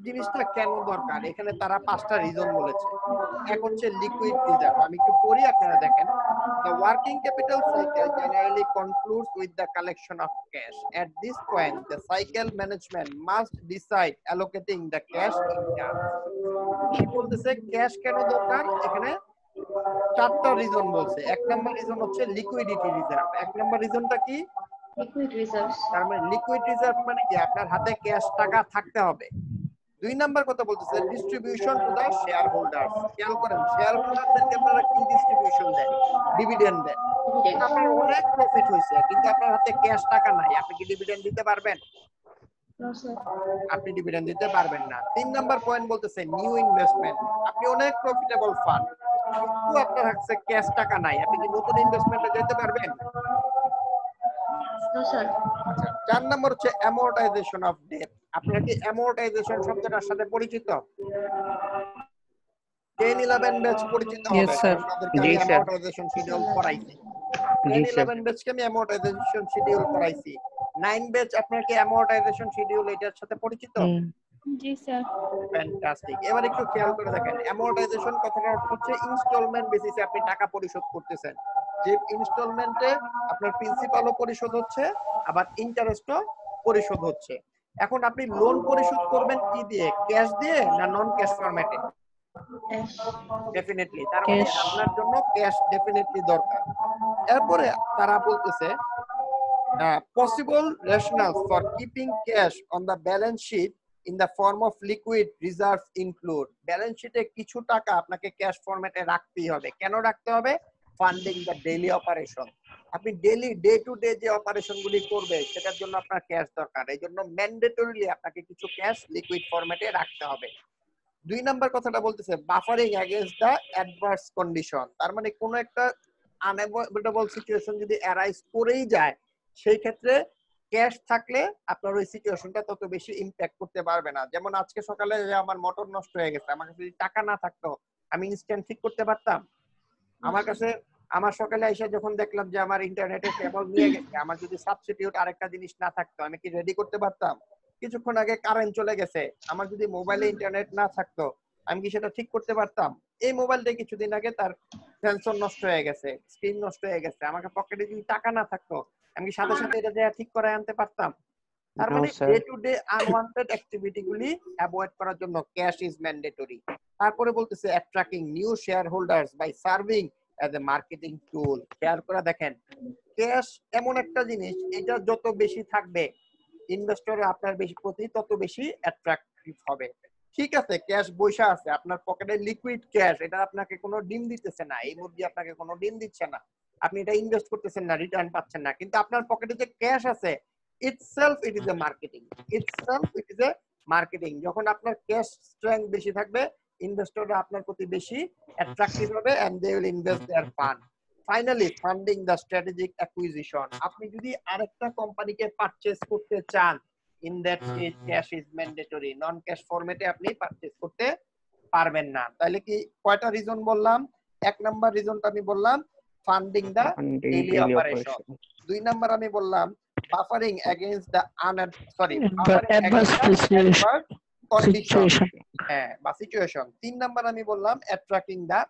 জিনিসটা কেন দরকার? এখানে তারা পাঁচটা রিজন বলেছে। এক হচ্ছে লিকুইড রিজার্ভ আমি একটু পড়ি আপনারা দেখেন। The working capital cycle concludes with the collection of cash at this point the cycle management must decide allocating the cash in terms কি বলতেছে? ক্যাশ কেন দরকার? এখানে চারটা রিজন বলছে। এক নম্বর রিজন হচ্ছে লিকুইডিটি রিজার্ভ এক নম্বর রিজনটা কি? লিকুইড রিজার্ভস তার মানে লিকুইড রিজার্ভ মানে কি? আপনার হাতে ক্যাশ টাকা থাকতে হবে। দুই নাম্বার কথা বলতেছে distribution to the shareholder খেয়াল করেন শেয়ার হোল্ডারদেরকে আপনারা কি ডিস্ট্রিবিউশন দেন? ডিভিডেন্ড দেন। আপনার অনেক প্রফিট হয়েছে কিন্তু আপনার হাতে ক্যাশ টাকা নাই। আপনি কি ডিভিডেন্ড দিতে পারবেন? নো স্যার আপনি ডিভিডেন্ড দিতে পারবেন না। তিন নাম্বার পয়েন্ট বলতেছে নিউ ইনভেস্টমেন্ট আপনি অনেক প্রফিটেবল ফান্ড কিন্তু আপনার কাছে ক্যাশ টাকা নাই। আপনি কি নতুন ইনভেস্টমেন্টে যেতে পারবেন? আচ্ছা চার নাম্বার হচ্ছে অ্যামোর্টাইজেশন অফ ডেট আপনারা কি অ্যামোর্টাইজেশন শব্দটার সাথে পরিচিত? 10 11 ব্যাচ পরিচিত হবে. অ্যামোর্টাইজেশন শিডিউল করাইছি। জি 10 স্যার 11 ব্যাচকে আমি অ্যামোর্টাইজেশন শিডিউল করাইছি। 9 ব্যাচ আপনার কি অ্যামোর্টাইজেশন শিডিউল এটার সাথে পরিচিত? জি স্যার। ফ্যান্টাস্টিক এবার একটু খেয়াল করে দেখেন অ্যামোর্টাইজেশন কথাটার অর্থ হচ্ছে ইনস্টলমেন্ট বেসিসে আপনি টাকা পরিশোধ করতেছেন। যে ইনস্টলমেন্টে আপনার প্রিন্সিপালও পরিশোধ হচ্ছে আবার ইন্টারেস্টও পরিশোধ হচ্ছে। এখন আপনি লোন পরিশোধ করবেন কি দিয়ে? ক্যাশ দিয়ে না নন ক্যাশ ফরম্যাটে ডেফিনেটলি তার মানে আপনার জন্য ক্যাশ ডেফিনেটলি দরকার। এরপরে তারা বলতেছে possible rational for keeping cash on the balance sheet in the form of liquid reserve include balance শিটে কিছু টাকা আপনাকে ক্যাশ ফরম্যাটে রাখতেই হবে। কেন রাখতে হবে? ফান্ডিং দ্য ডেইলি অপারেশন আপনি ডেইলি ডে টু ডে যে অপারেশন গুলি করবে, সেটার জন্য আপনার ক্যাশ দরকার। এই জন্য ম্যান্ডেটরিলি আপনাকে কিছু ক্যাশ লিকুইড ফরম্যাটে রাখতে হবে। দুই নাম্বার কথাটা বলতেছে buffering against the adverse condition তার মানে কোন একটা আনএভয়েডেবল সিচুয়েশন যদি অ্যারাইজ করেই যায়, সেই ক্ষেত্রে ক্যাশ থাকলে আপনার ওই সিচুয়েশনটা তত বেশি ইম্প্যাক্ট করতে পারবে না। যেমন আজকে সকালে যে আমার মোটর নষ্ট হয়ে গেছে আমার কাছে যদি টাকা না থাকতো আমি ইনস্ট্যান্ট ঠিক করতে পারতাম? আমার কাছে আমার সকালে এসে যখন দেখলাম যে আমার ইন্টারনেটে কেবল নিয়ে গেছে আমার যদি সাবস্টিটিউট আরেকটা জিনিস না থাকতো আমি কি রেডি করতে পারতাম? কিছুক্ষণ আগে কারেন্ট চলে গেছে আমার যদি মোবাইলে ইন্টারনেট না থাকতো আমি কি সেটা ঠিক করতে পারতাম? এই মোবাইলটা কিছুদিন আগে তার সেন্সর নষ্ট হয়ে গেছে স্ক্রিন নষ্ট হয়ে গেছে আমাকে পকেটে যদি টাকা না থাকতো আমি কি সাথে সাথে এটা দিয়ে ঠিক করে আনতে পারতাম? তার মানে day to day unwanted activity গুলি অ্যাভয়েড করার জন্য ক্যাশ ইজ ম্যান্ডেটরি তারপরে বলতেছে attracting new shareholders by serving as a marketing tool share করা দেখেন ক্যাশ এমন একটা জিনিস এটা যত বেশি থাকবে ইনভেস্টর আপনার বেশি প্রতি তত বেশি অ্যাট্রাকটিভ হবে। ঠিক আছে ক্যাশ বৈশা আছে আপনার পকেটে লিকুইড ক্যাশ এটা আপনাকে কোনো ডিম দিতেছে না এই মুরগি আপনাকে কোনো ডিম দিচ্ছে না। আপনি এটা ইনভেস্ট করতেছেন না রিটার্ন পাচ্ছেন না। কিন্তু আপনার পকেটে যে ক্যাশ আছে itself it is a marketing itself it is a marketing যখন আপনার ক্যাশ স্ট্রেংথ বেশি থাকবে ইনভেস্টররা আপনার প্রতি বেশি অ্যাট্রাকটিভ হবে and they will invest their fund finally funding the strategic acquisition আপনি যদি আরেকটা কোম্পানিকে পারচেজ করতে চান in that case cash is mandatory non cash ফরম্যাটে আপনি পারচেজ করতে পারবেন না। তাহলে কি কয়টা রিজন বললাম? এক নাম্বার রিজনটা আমি বললাম funding the Funding daily daily operation. operation. দুই নাম্বার আমি বললাম buffering against the uh sorry adverse situation. Condition হ্যাঁ বা সিচুয়েশন তিন নাম্বার আমি বললাম attracting the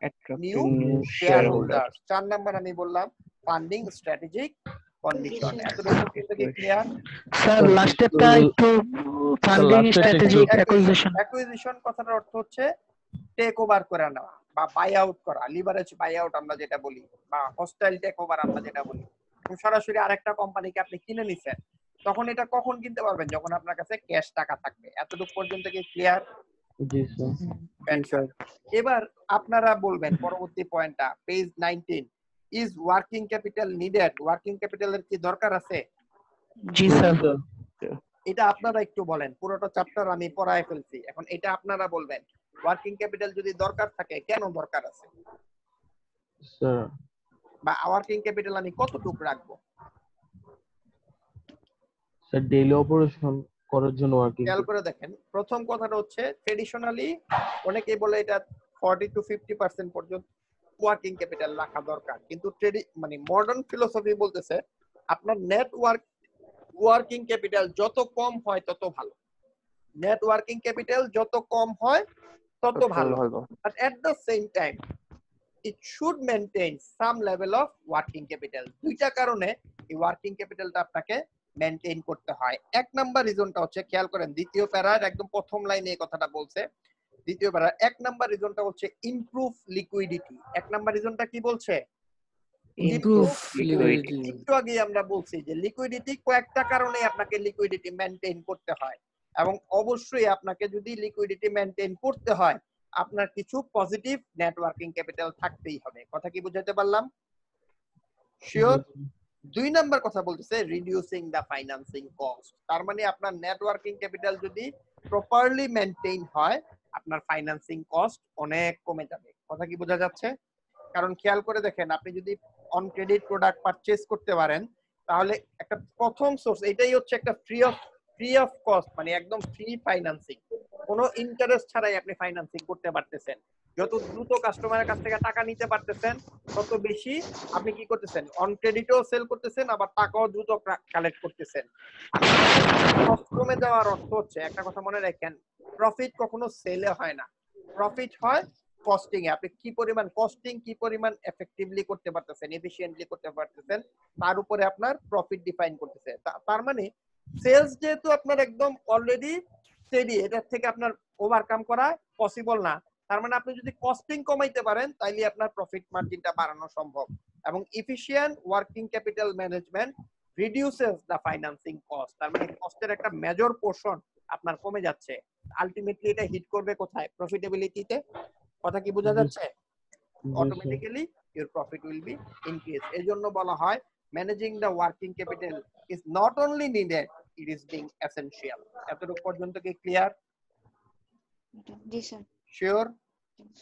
new new shareholder চার নাম্বার আমি বললাম ফান্ডিং স্ট্র্যাটেজিক কন্ডিশন এতটুকু কিন্তু কি ক্লিয়ার স্যার লাস্টেরটা একটু ফান্ডিং স্ট্র্যাটেজিক অ্যাকুইজিশন অ্যাকুইজিশন কথাটার অর্থ হচ্ছে টেক ওভার করে নেওয়া। বা বাই আউট করা লিভারেজ বাই আউট আমরা যেটা বলি বা হোস্টাইল টেক ওভার আমরা যেটা বলি। সরাসরি আরেকটা কোম্পানিকে আপনি কিনে নিছেন তখন এটা কখন কিনতে পারবেন? যখন আপনার কাছে ক্যাশ টাকা থাকবে। এতটুকু পর্যন্ত কি ক্লিয়ার জি স্যার এবার আপনারা বলবেন পরবর্তী পয়েন্টটা page 19 is working capital needed working ক্যাপিটালের কি দরকার আছে? জি স্যার এটা আপনারা একটু বলেন পুরোটা চ্যাপ্টার আমি পড়ায় ফেলছি। এখন এটা আপনারা বলবেন ওয়ার্কিং ক্যাপিটাল যদি দরকার থাকে কেন দরকার আছে? বা ওয়ার্কিং ক্যাপিটাল আমি কতটুকু রাখব? স্যার ডেইলি অপারেশন করার জন্য ওয়ার্কিং খেয়াল করে দেখেন প্রথম কথাটা হচ্ছে ট্রেডিশনালি অনেকেই বলে এটা ফর্টি টু ফিফটি পার্সেন্ট পর্যন্ত ওয়ার্কিং ক্যাপিটাল রাখা দরকার। কিন্তু ট্রেডি মানে মডার্ন ফিলোসফি বলতেছে আপনার নেটওয়ার্ক ওয়ার্কিং ক্যাপিটাল যত কম হয় তত ভালো। নেট ওয়ার্কিং ক্যাপিটাল যত কম হয় তত ভালো ভালো but at the same time it should maintain some level of working capital দুইটা কারণে এই ওয়ার্কিং ক্যাপিটালটা আপনাকে মেনটেন করতে হয়। এক নাম্বার রিজনটা হচ্ছে খেয়াল করেন দ্বিতীয় প্যারার একদম প্রথম লাইনে এই কথাটা বলছে। দ্বিতীয় প্যারা এক নাম্বার রিজনটা হচ্ছে ইমপ্রুভ লিকুইডিটি এক নাম্বার রিজনটা কি বলছে. একটু আগে আমরা বলছি যে লিকুইডিটি কয়েকটা কারণে আপনাকে লিকুইডিটি মেনটেন করতে হয়। এবং অবশ্যই আপনাকে যদি লিকুইডিটি মেনটেন করতে হয়, আপনার কিছু পজিটিভ নেটওয়ার্কিং ক্যাপিটাল থাকতেই হবে। কথা কি বুঝাতে পারলাম? শিওর দুই নাম্বার কথা বলতেছে রিডিউসিং দা ফাইন্যান্সিং কস্ট তার মানে আপনার নেটওয়ার্কিং ক্যাপিটাল যদি প্রপারলি মেনটেন হয়, আপনার ফাইন্যান্সিং কস্ট অনেক কমে যাবে। কথা কি বোঝা যাচ্ছে? কারণ খেয়াল করে দেখেন, আপনি যদি অন ক্রেডিট প্রোডাক্ট পারচেজ করতে পারেন, তাহলে একটা প্রথম সোর্স এটাই হচ্ছে একটা free of free of cost মানে একদম ফ্রি ফাইন্যান্সিং কোনো ইন্টারেস্ট ছাড়াই আপনি ফাইন্যান্সিং করতে পারতেছেন। যত দ্রুত কাস্টমারের কাছ থেকে টাকা নিতে পারতেছেন, তত বেশি আপনি কি করতেছেন? অন ক্রেডিটও সেল করতেছেন, আবার টাকাও দ্রুত কালেক্ট করতেছেন। কমে যাওয়ার অর্থ হচ্ছে, একটা কথা মনে রাখেন প্রফিট কখনো সেলে হয় না। প্রফিট হয় কস্টিং এ। আপনি কি পরিমাণ কস্টিং কি পরিমাণ এফেক্টিভলি করতে পারতেছেন এফিশিয়েন্টলি করতে পারতেছেন, তার উপরে আপনার প্রফিট ডিফাইন করতেছে। তার মানে সেলস যেহেতু আপনার একদম অলরেডি স্টেডি এটার থেকে আপনার ওভারকাম করা পসিবল না। তার মানে আপনি যদি কস্টিং কমাইতে পারেন তাইলে আপনার প্রফিট মার্জিনটা বাড়ানো সম্ভব। এবং efficient working capital management reduces the financing cost তার মানে কস্টের একটা মেজর পোর্শন আপনার কমে যাচ্ছে। আলটিমেটলি এটা হিট করবে কোথায়? প্রফিটেবিলিটিতে কথা কি বোঝা যাচ্ছে? Automatically your profit will be increase এই জন্য বলা হয় managing the working capital is not only needed it is being essential এতটুকু পর্যন্ত কি ক্লিয়ার জি স্যার শিওর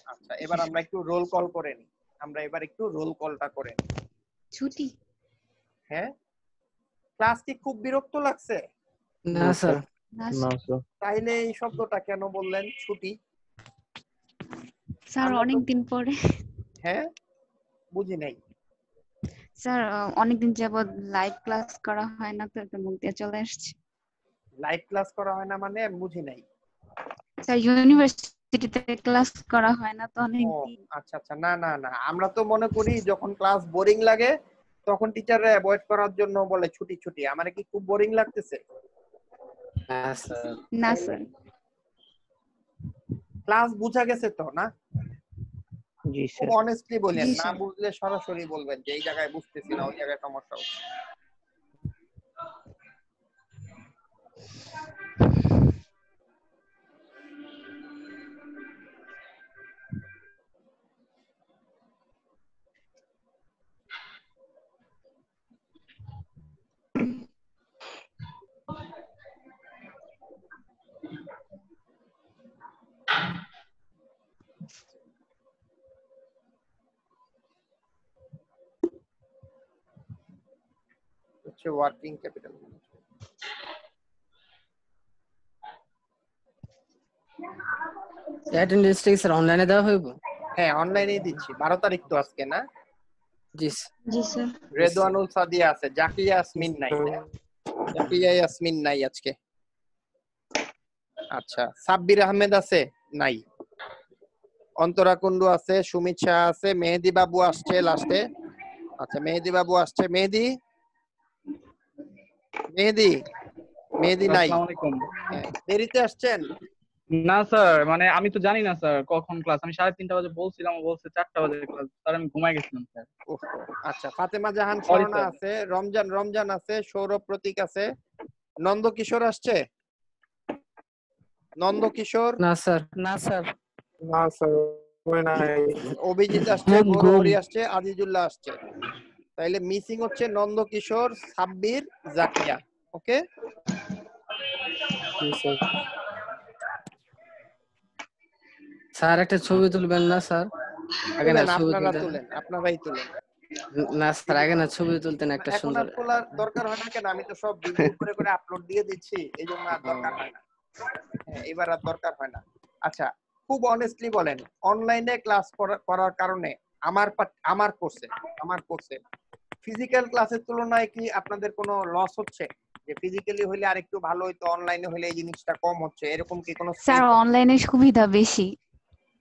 আচ্ছা এবার আমরা একটু রোল কল করে নিই। আমরা এবার একটু রোল কলটা করে নিই। ছুটি। হ্যাঁ? ক্লাস কি খুব বিরক্ত লাগছে? না স্যার না না স্যার তাইলে এই শব্দটা কেন বললেন? ছুটি? স্যার আমরা তো- অনেকদিন পরে। হ্যাঁ? বুঝি নাই। স্যার অনেকদিন যাবত লাইভ ক্লাস করা হয় না তো একটা মুখ দিয়ে চলে আসছে। লাইভ ক্লাস করা হয় না মানে বুঝি নাই। স্যার ইউনিভার্সিটিতে ক্লাস করা হয় না তো ও অনেকদিন আচ্ছা আচ্ছা না না না আমরা তো মনে করি যখন ক্লাস বোরিং লাগে তখন টিচাররা অ্যাভয়েড করার জন্য বলে ছুটি ছুটি। আমার কি খুব বোরিং লাগতেছে? না স্যার। না স্যার। ক্লাস বুঝা গেছে তো না? জি স্যার অনেস্টলি বলেন না বুঝলে সরাসরি বলবেন যে এই জায়গায় বুঝতেছি না ওই জায়গায় সমস্যা হচ্ছে। হচ্ছে ওয়ার্কিং ক্যাপিটাল অ্যাটেন্ডেন্সটা কি স্যার অনলাইনে দেওয়া হইব? হ্যাঁ অনলাইনেই দিচ্ছি। বারো তারিখ তো আজকে না? জি জি স্যার। রেদওয়ানুল সাদিয়া আছে জাকিয়া ইয়াসমিন নাই। জাকিয়া ইয়াসমিন নাই আজকে। আচ্ছা সাব্বির আহমেদ আছে? নাই। অন্তরা কুন্ডু আছে সুমিত শাহ আছে মেহেদি বাবু আসছে লাস্টে। আচ্ছা মেহেদি বাবু আসছে। মেহেদি? মেহেদি মেহেদি নাই। আসসালামু হ্যাঁ, দেরিতে আসছেন? না স্যার মানে আমি তো জানি না স্যার কখন ক্লাস আমি সাড়ে তিনটা বাজে বলছিলাম ও বলছে চারটা বাজে ক্লাস স্যার আমি ঘুমাই গেছিলাম স্যার। আচ্ছা ফাতেমা জাহান Sorry, আছে রমজান রমজান আছে সৌরভ প্রতীক আছে। নন্দ কিশোর আসছে? নন্দ কিশোর না স্যার। না স্যার। না স্যার নাই। অভিজিৎ আসছে। আসছে আজিজুল্লাহ আসছে। তাইলে মিসিং হচ্ছে নন্দকিশোর সাব্বির জাকিয়া ওকে? স্যার। একটা ছবি তুলবেন না স্যার? আগে না ছবি তুলেন। আপনারাই তুলেন। না স্যার আগে না ছবি তুলতেন একটা সুন্দর তোলার দরকার হয় না কেন? আমি তো সব ভিডিও করে করে আপলোড দিয়ে দিচ্ছি এই জন্য আর দরকার হয় না। হ্যাঁ, এবার আর দরকার হয় না। আচ্ছা খুব অনেস্টলি বলেন অনলাইনে ক্লাস করার কারণে আমার আমার কোর্সে আমার কোর্সে ফিজিক্যাল ক্লাসের তুলনায় কি আপনাদের কোনো লস হচ্ছে? যে ফিজিক্যালি হইলে আরেকটু ভালো হইতো অনলাইনে হইলে এই জিনিসটা কম হচ্ছে এরকম কি কোনো স্যার অনলাইনে সুবিধা বেশি।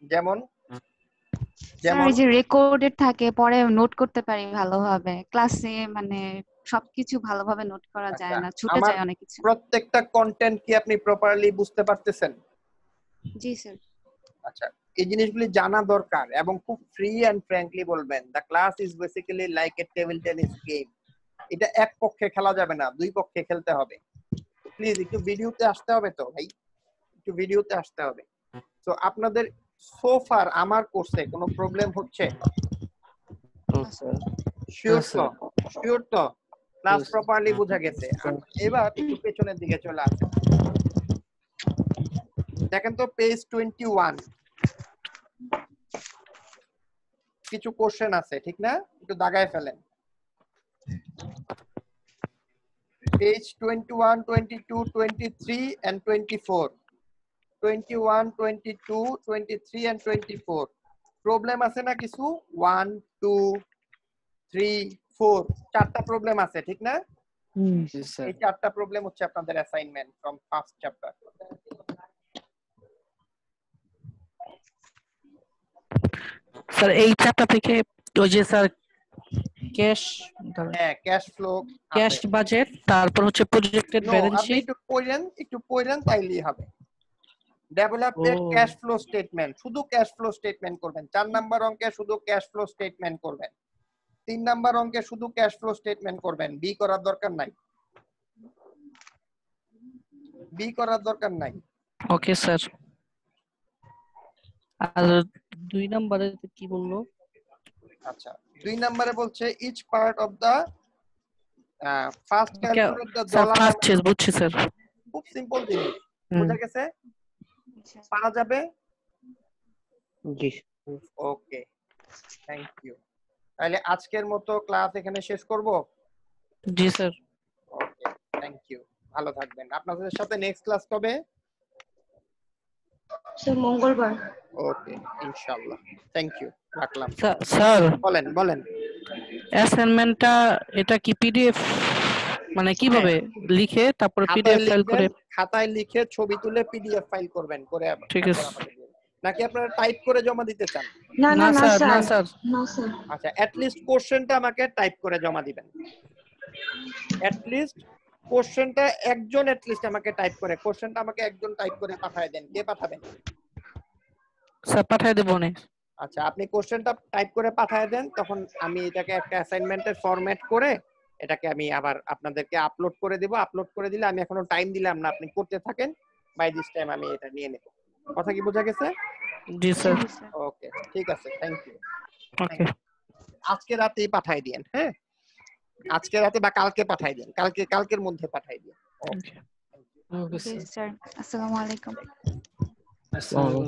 যেমন? স্যার যেমন? এই যে রেকর্ডেড থাকে পরে নোট করতে পারি ভালোভাবে। ক্লাসে মানে সবকিছু ভালোভাবে নোট করা যায় আচ্ছা, না ছুটে যায় অনেক কিছু। প্রত্যেকটা কন্টেন্ট কি আপনি প্রপারলি বুঝতে পারতেছেন? জি স্যার। আচ্ছা এই জিনিসগুলি জানা দরকার এবং খুব ফ্রি এন্ড ফ্র্যাঙ্কলি বলবেন the class is basically like a table tennis game এটা এক পক্ষে খেলা যাবে না দুই পক্ষে খেলতে হবে। প্লিজ একটু ভিডিওতে আসতে হবে তো ভাই? একটু ভিডিওতে আসতে হবে। তো আপনাদের সোফার আমার কোর্সে কোনো প্রবলেম হচ্ছে? শিওর তো? শিওর তো? ক্লাস প্রপারলি বোঝা গেছে। এবার একটু পেছনের দিকে চলে আসেন। দেখেন তো পেজ টোয়েন্টি ওয়ান কিছু কোশ্চেন আছে ঠিক না? একটু দাগায় ফেলেন। Page twenty one twenty two twenty three and twenty four twenty one twenty two twenty three and twenty four problem আছে না কিছু? ওয়ান টু থ্রি ফোর চারটা প্রবলেম আছে ঠিক না? স্যার এই চারটা প্রবলেম হচ্ছে আপনাদের assignment from first chapter sir এই চ্যাপ্টার থেকে ওই যে স্যার ক্যাশ হ্যাঁ ক্যাশ ফ্লো ক্যাশ বাজেট তারপর হচ্ছে প্রজেক্টেড ব্যালেন্স শিট একটু পড়েন একটু পড়েন তাইলেই হবে। ডেভেলপমেন্ট ক্যাশ ফ্লো স্টেটমেন্ট শুধু ক্যাশ ফ্লো স্টেটমেন্ট করবেন। চার নাম্বার অঙ্কে শুধু ক্যাশ ফ্লো স্টেটমেন্ট করবেন। তিন নাম্বার অঙ্কে শুধু ক্যাশ ফ্লো স্টেটমেন্ট করবেন। বি করার দরকার নাই। বি করার দরকার নাই। ওকে স্যার আর দুই নম্বরে কি বলল? আচ্ছা দুই নম্বরে বলছে each part of the first calculate sir dollar first chess বুঝছি স্যার খুব সিম্পল জিনিস। বোঝা গেছে? পারা যাবে? জি। ওকে থ্যাংক ইউ তাহলে আজকের মতো ক্লাস এখানে শেষ করব? জি স্যার ওকে থ্যাংক ইউ ভালো থাকবেন। আপনাদের সাথে নেক্সট ক্লাস কবে? স্যার মঙ্গলবার। ওকে ইনশাআল্লাহ। থ্যাংক ইউ রাখলাম। Sir sir. বলেন বলেন। অ্যাসাইনমেন্টটা এটা কি পিডিএফ মানে কীভাবে লিখে তারপরে পিডিএফ ফাইল করে? খাতায় লিখে ছবি তুলে পিডিএফ ফাইল করবেন করে ঠিক আছে। নাকি আপনারা টাইপ করে জমা দিতে চান? না না না না স্যার না স্যার। স্যার। না স্যার। আচ্ছা অ্যাট লিস্ট কোশ্চেনটা আমাকে টাইপ করে জমা দিবেন। অ্যাট লিস্ট কোশ্চেনটা একজন অ্যাট লিস্ট আমাকে টাইপ করে। কোশ্চেনটা আমাকে একজন টাইপ করে পাঠায় দেন। কে পাঠাবেন? স্যার পাঠিয়ে দেবো না আচ্ছা আপনি কোশ্চেনটা টাইপ করে পাঠায় দেন তখন আমি এটাকে একটা অ্যাসাইনমেন্টের ফরম্যাট করে এটাকে আমি আবার আপনাদেরকে আপলোড করে দিব। আপলোড করে দিলে আমি এখনও টাইম দিলাম না আপনি করতে থাকেন। বাই দিস টাইম আমি এটা নিয়ে নেব। কথা কি বোঝা গেছে? জি স্যার ওকে ঠিক আছে থ্যাংক ইউ ওকে আজকে রাতেই পাঠাই দিয়েন হ্যাঁ? আজকে রাতে বা কালকে পাঠাই দিন। কালকে কালকের মধ্যে পাঠাই দিন। ওকে স্যার আসসালামু আলাইকুম। আসসালামু।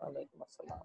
আলাইকুম আসসালাম।